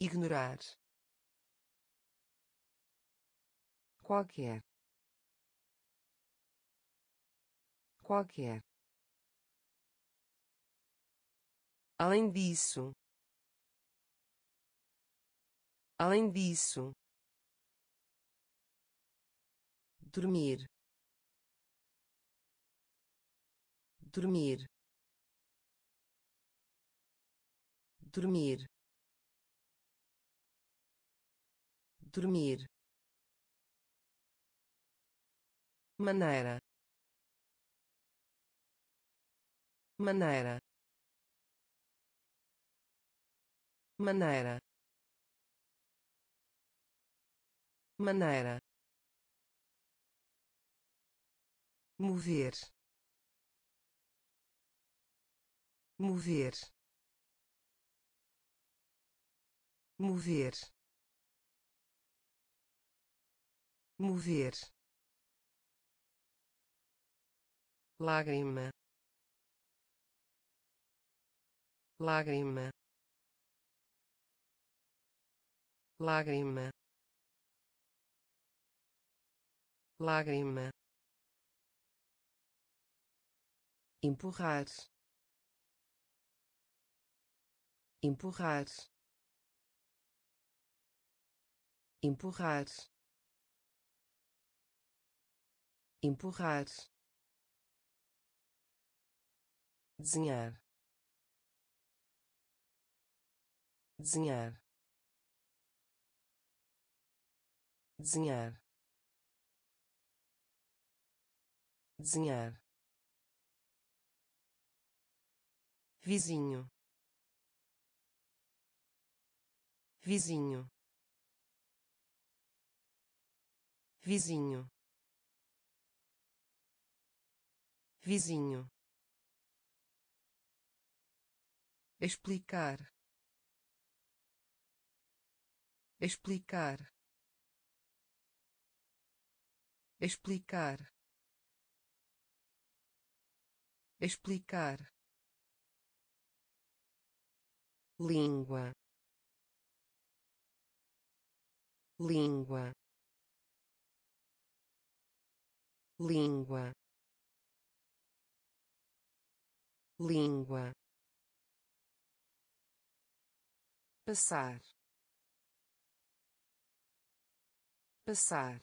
Ignorar qualquer. Qualquer. Além disso. Além disso. Dormir. Dormir. Dormir. Dormir maneira. Maneira. Maneira. Maneira. Mover. Mover. Mover. Mover lágrima. Lágrima. Lágrima. Lágrima. Empurrar. Empurrar. Empurrar. Empurrar desenhar. Desenhar. Desenhar. Desenhar. Vizinho. Vizinho. Vizinho. Vizinho explicar. Explicar. Explicar. Explicar. Língua. Língua. Língua. Língua passar. Passar.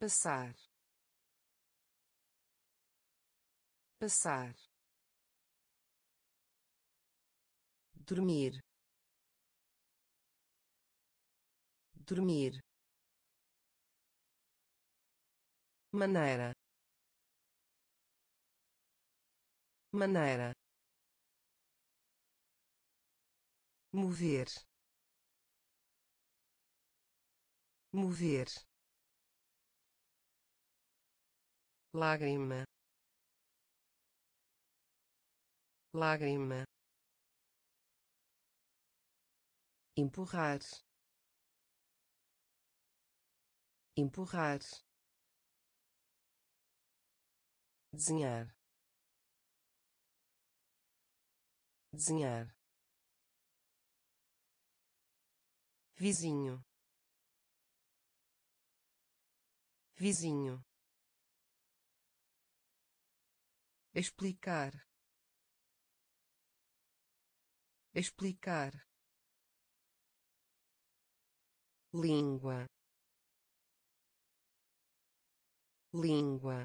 Passar. Passar. Dormir. Dormir. Maneira. Maneira mover. Mover. Lágrima. Lágrima. Empurrar. Empurrar. Desenhar. Desenhar vizinho. Vizinho. Explicar. Explicar. Língua. Língua.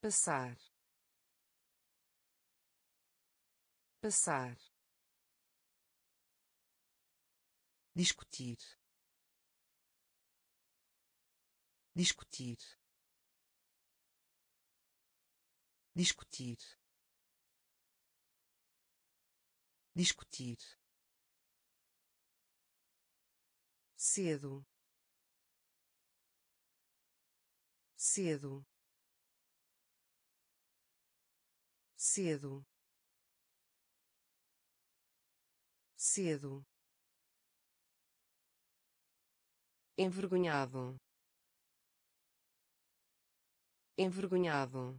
Passar. Passar discutir. Discutir. Discutir. Discutir. Cedo. Cedo. Cedo. Cedo envergonhado. Envergonhado.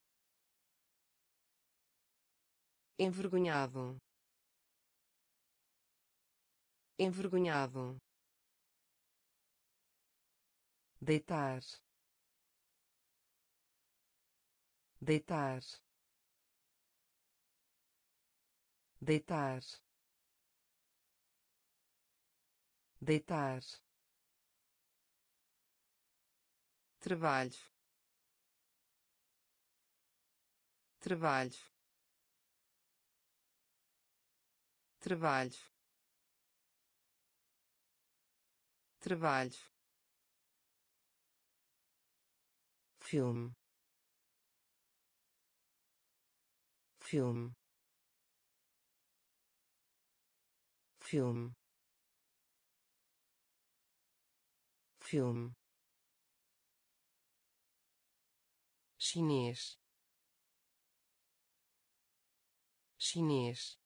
Envergonhado. Envergonhado. Deitar. Deitar. Deitar. Deitar trabalho trabalho trabalho trabalho filme. Filme. Filme. Filme chinês. Chinês.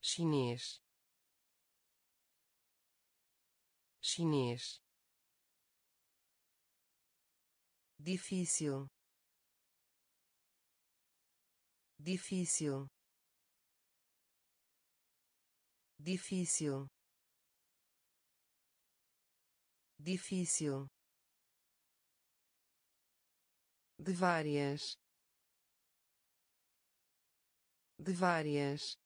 Chinês. Chinês. Difícil. Difícil. Difícil. Difícil de várias. De várias.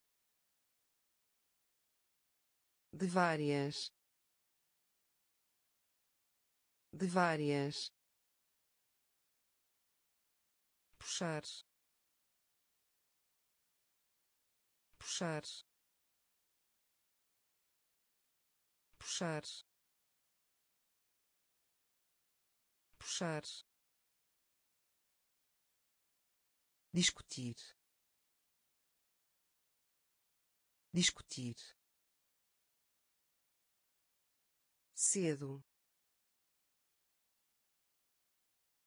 De várias. De várias. Puxar. Puxar. Puxar. Puxar discutir. Discutir. Cedo.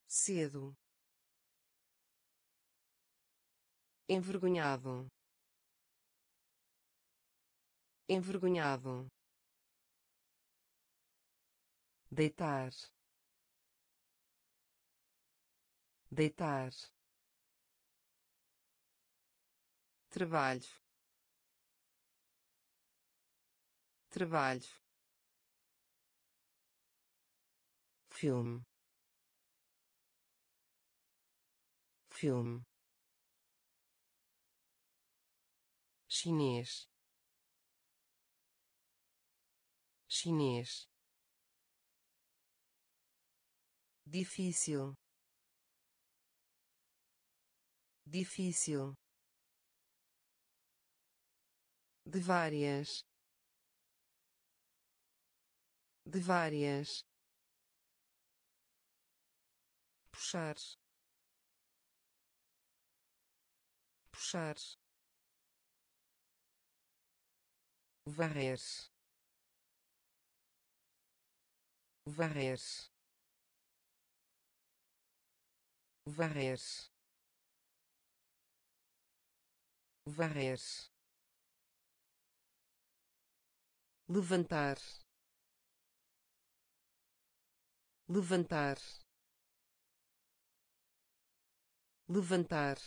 Cedo. Envergonhado. Envergonhado. Deitar. Deitar trabalho trabalho filme. Filme. Chinês. Chinês. Difícil. Difícil de várias. De várias. Puxar. Puxar. Varrer. Varrer. Varrer. Varrer levantar. Levantar. Levantar.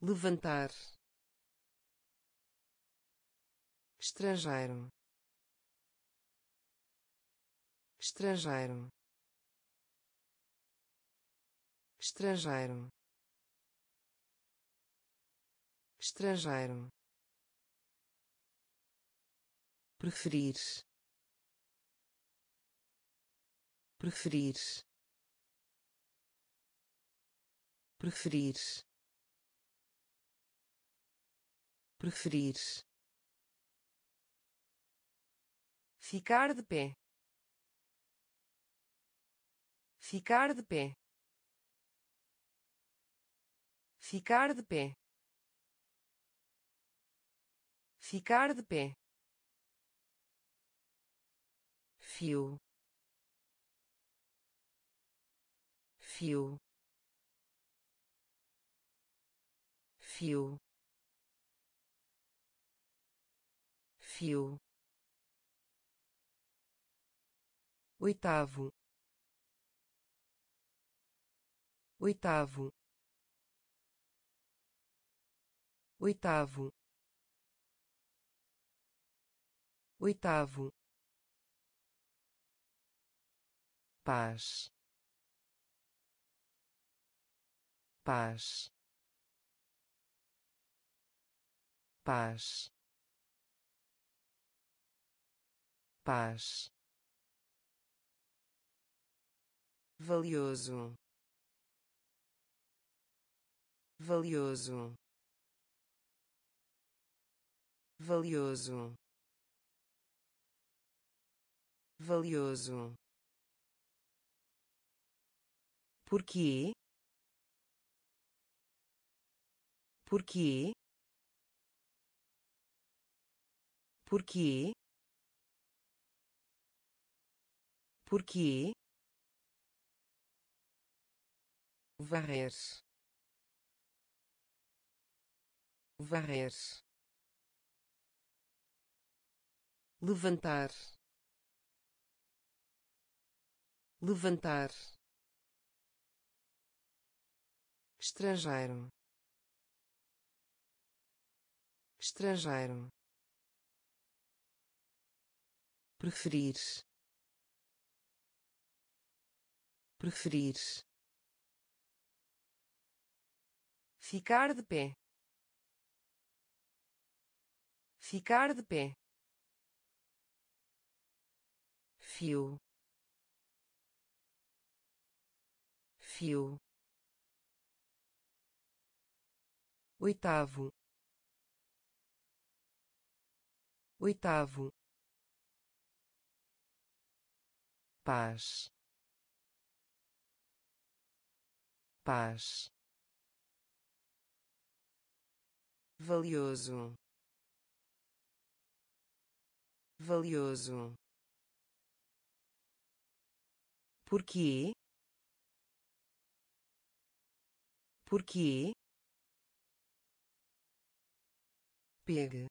Levantar. Estrangeiro. Estrangeiro. Estrangeiro. Estrangeiro preferir. Preferir. Preferir. Preferir. Ficar de pé. Ficar de pé. Ficar de pé. Ficar de pé fio. Fio. Fio. Fio. Oitavo. Oitavo. Oitavo. Oitavo paz. Paz. Paz. Paz. Valioso. Valioso. Valioso. Valioso Porquê? Porquê? Porquê? Porquê? varrer varrer levantar levantar estrangeiro. Estrangeiro. Preferir. Preferir. Ficar de pé. Ficar de pé. Fio. Fio oitavo. Oitavo. Paz. Paz. Valioso. Valioso. Porquê? Porquê? Pegue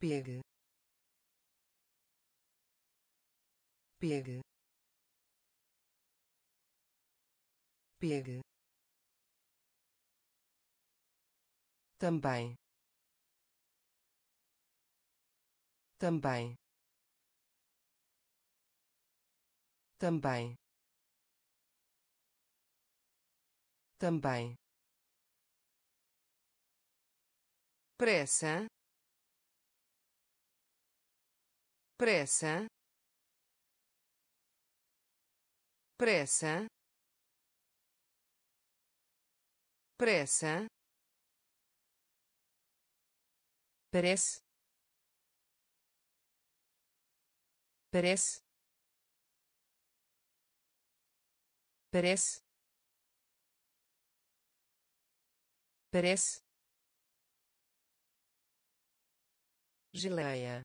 pegue pegue pegue. Também também também. Também pressa. Pressa. Pressa. Pressa. Parece parece parece parece geleia.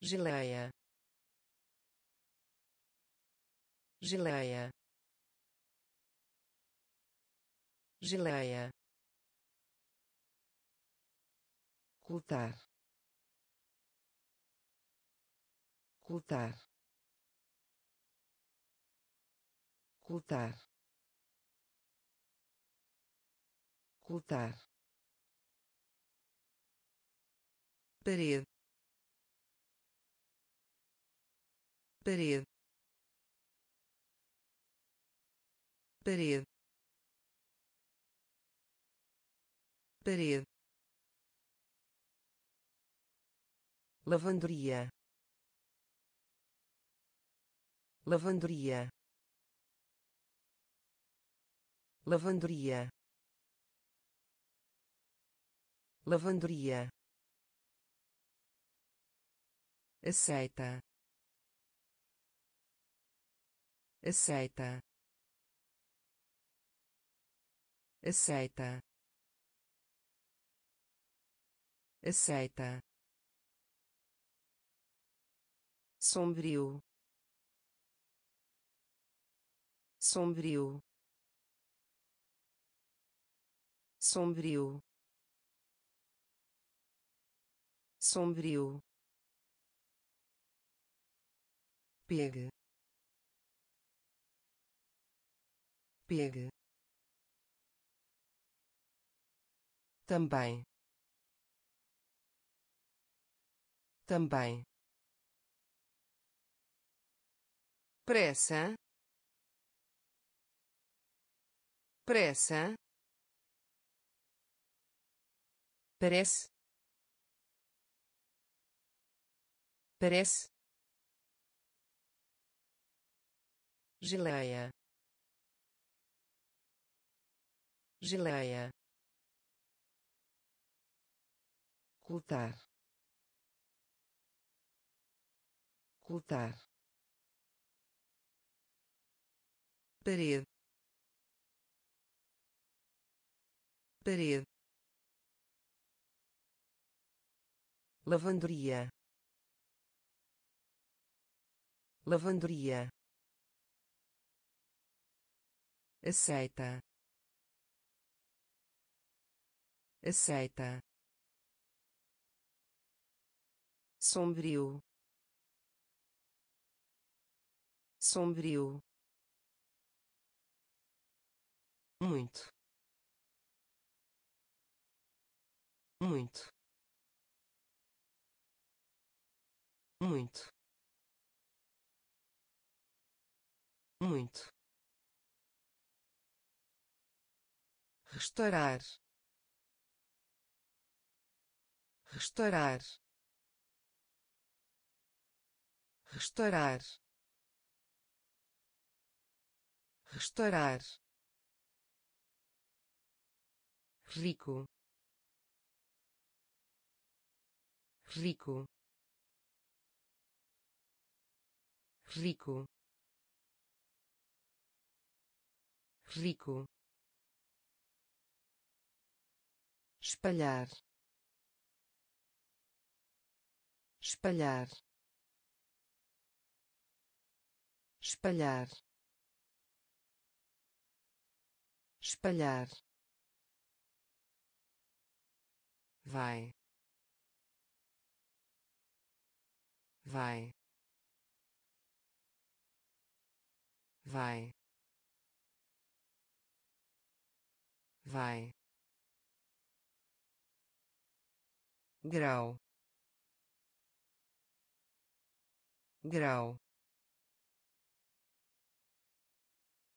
Geleia. Geleia. Geleia. Cultar. Cultar. Cultar. Cultar parede. Parede. Parede. Parede. Lavanderia. Lavanderia. Lavanderia. Lavanderia aceita. Aceita. Aceita. Aceita. Sombrio. Sombrio. Sombrio. Sombrio pega pega também também pressa pressa parece parece geleia. Geleia. Cultar. Cultar. Parede. Parede. Lavanderia. Lavanderia aceita. Aceita. Sombrio. Sombrio. Muito. Muito. Muito. Muito restaurar. Restaurar. Restaurar. Restaurar. Rico. Rico. Rico. Rico espalhar. Espalhar. Espalhar. Espalhar. Vai. Vai. Vai. Vai grau. Grau.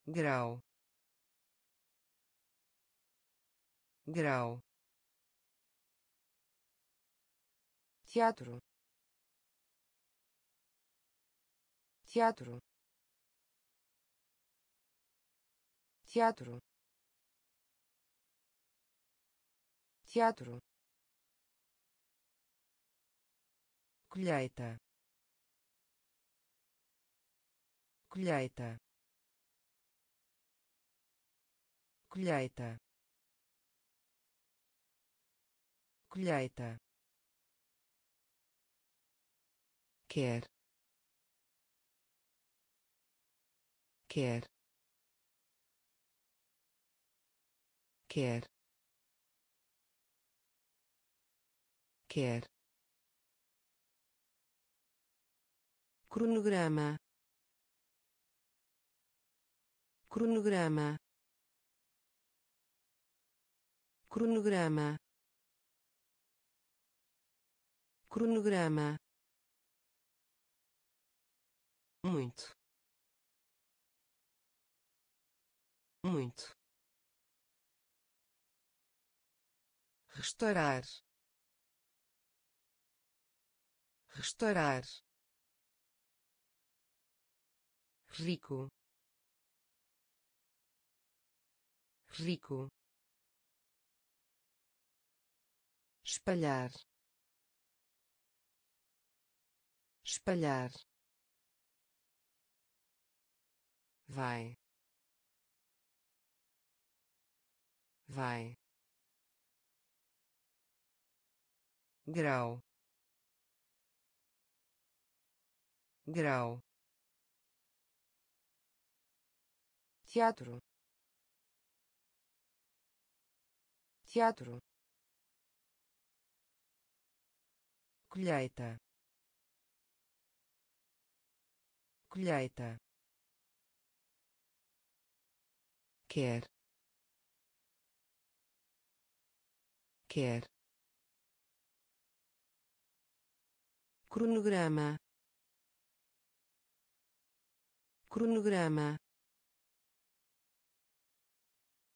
Grau. Grau. Teatro teatro teatro teatro colheita colheita colheita colheita quer quer quer quer cronograma. Cronograma. Cronograma. Cronograma. Muito. Muito. Restaurar. Restaurar rico. Rico. Espalhar. Espalhar. Vai. Vai. Grau. Grau teatro. Teatro. Colheita. Colheita. Quer. Quer. Cronograma. Cronograma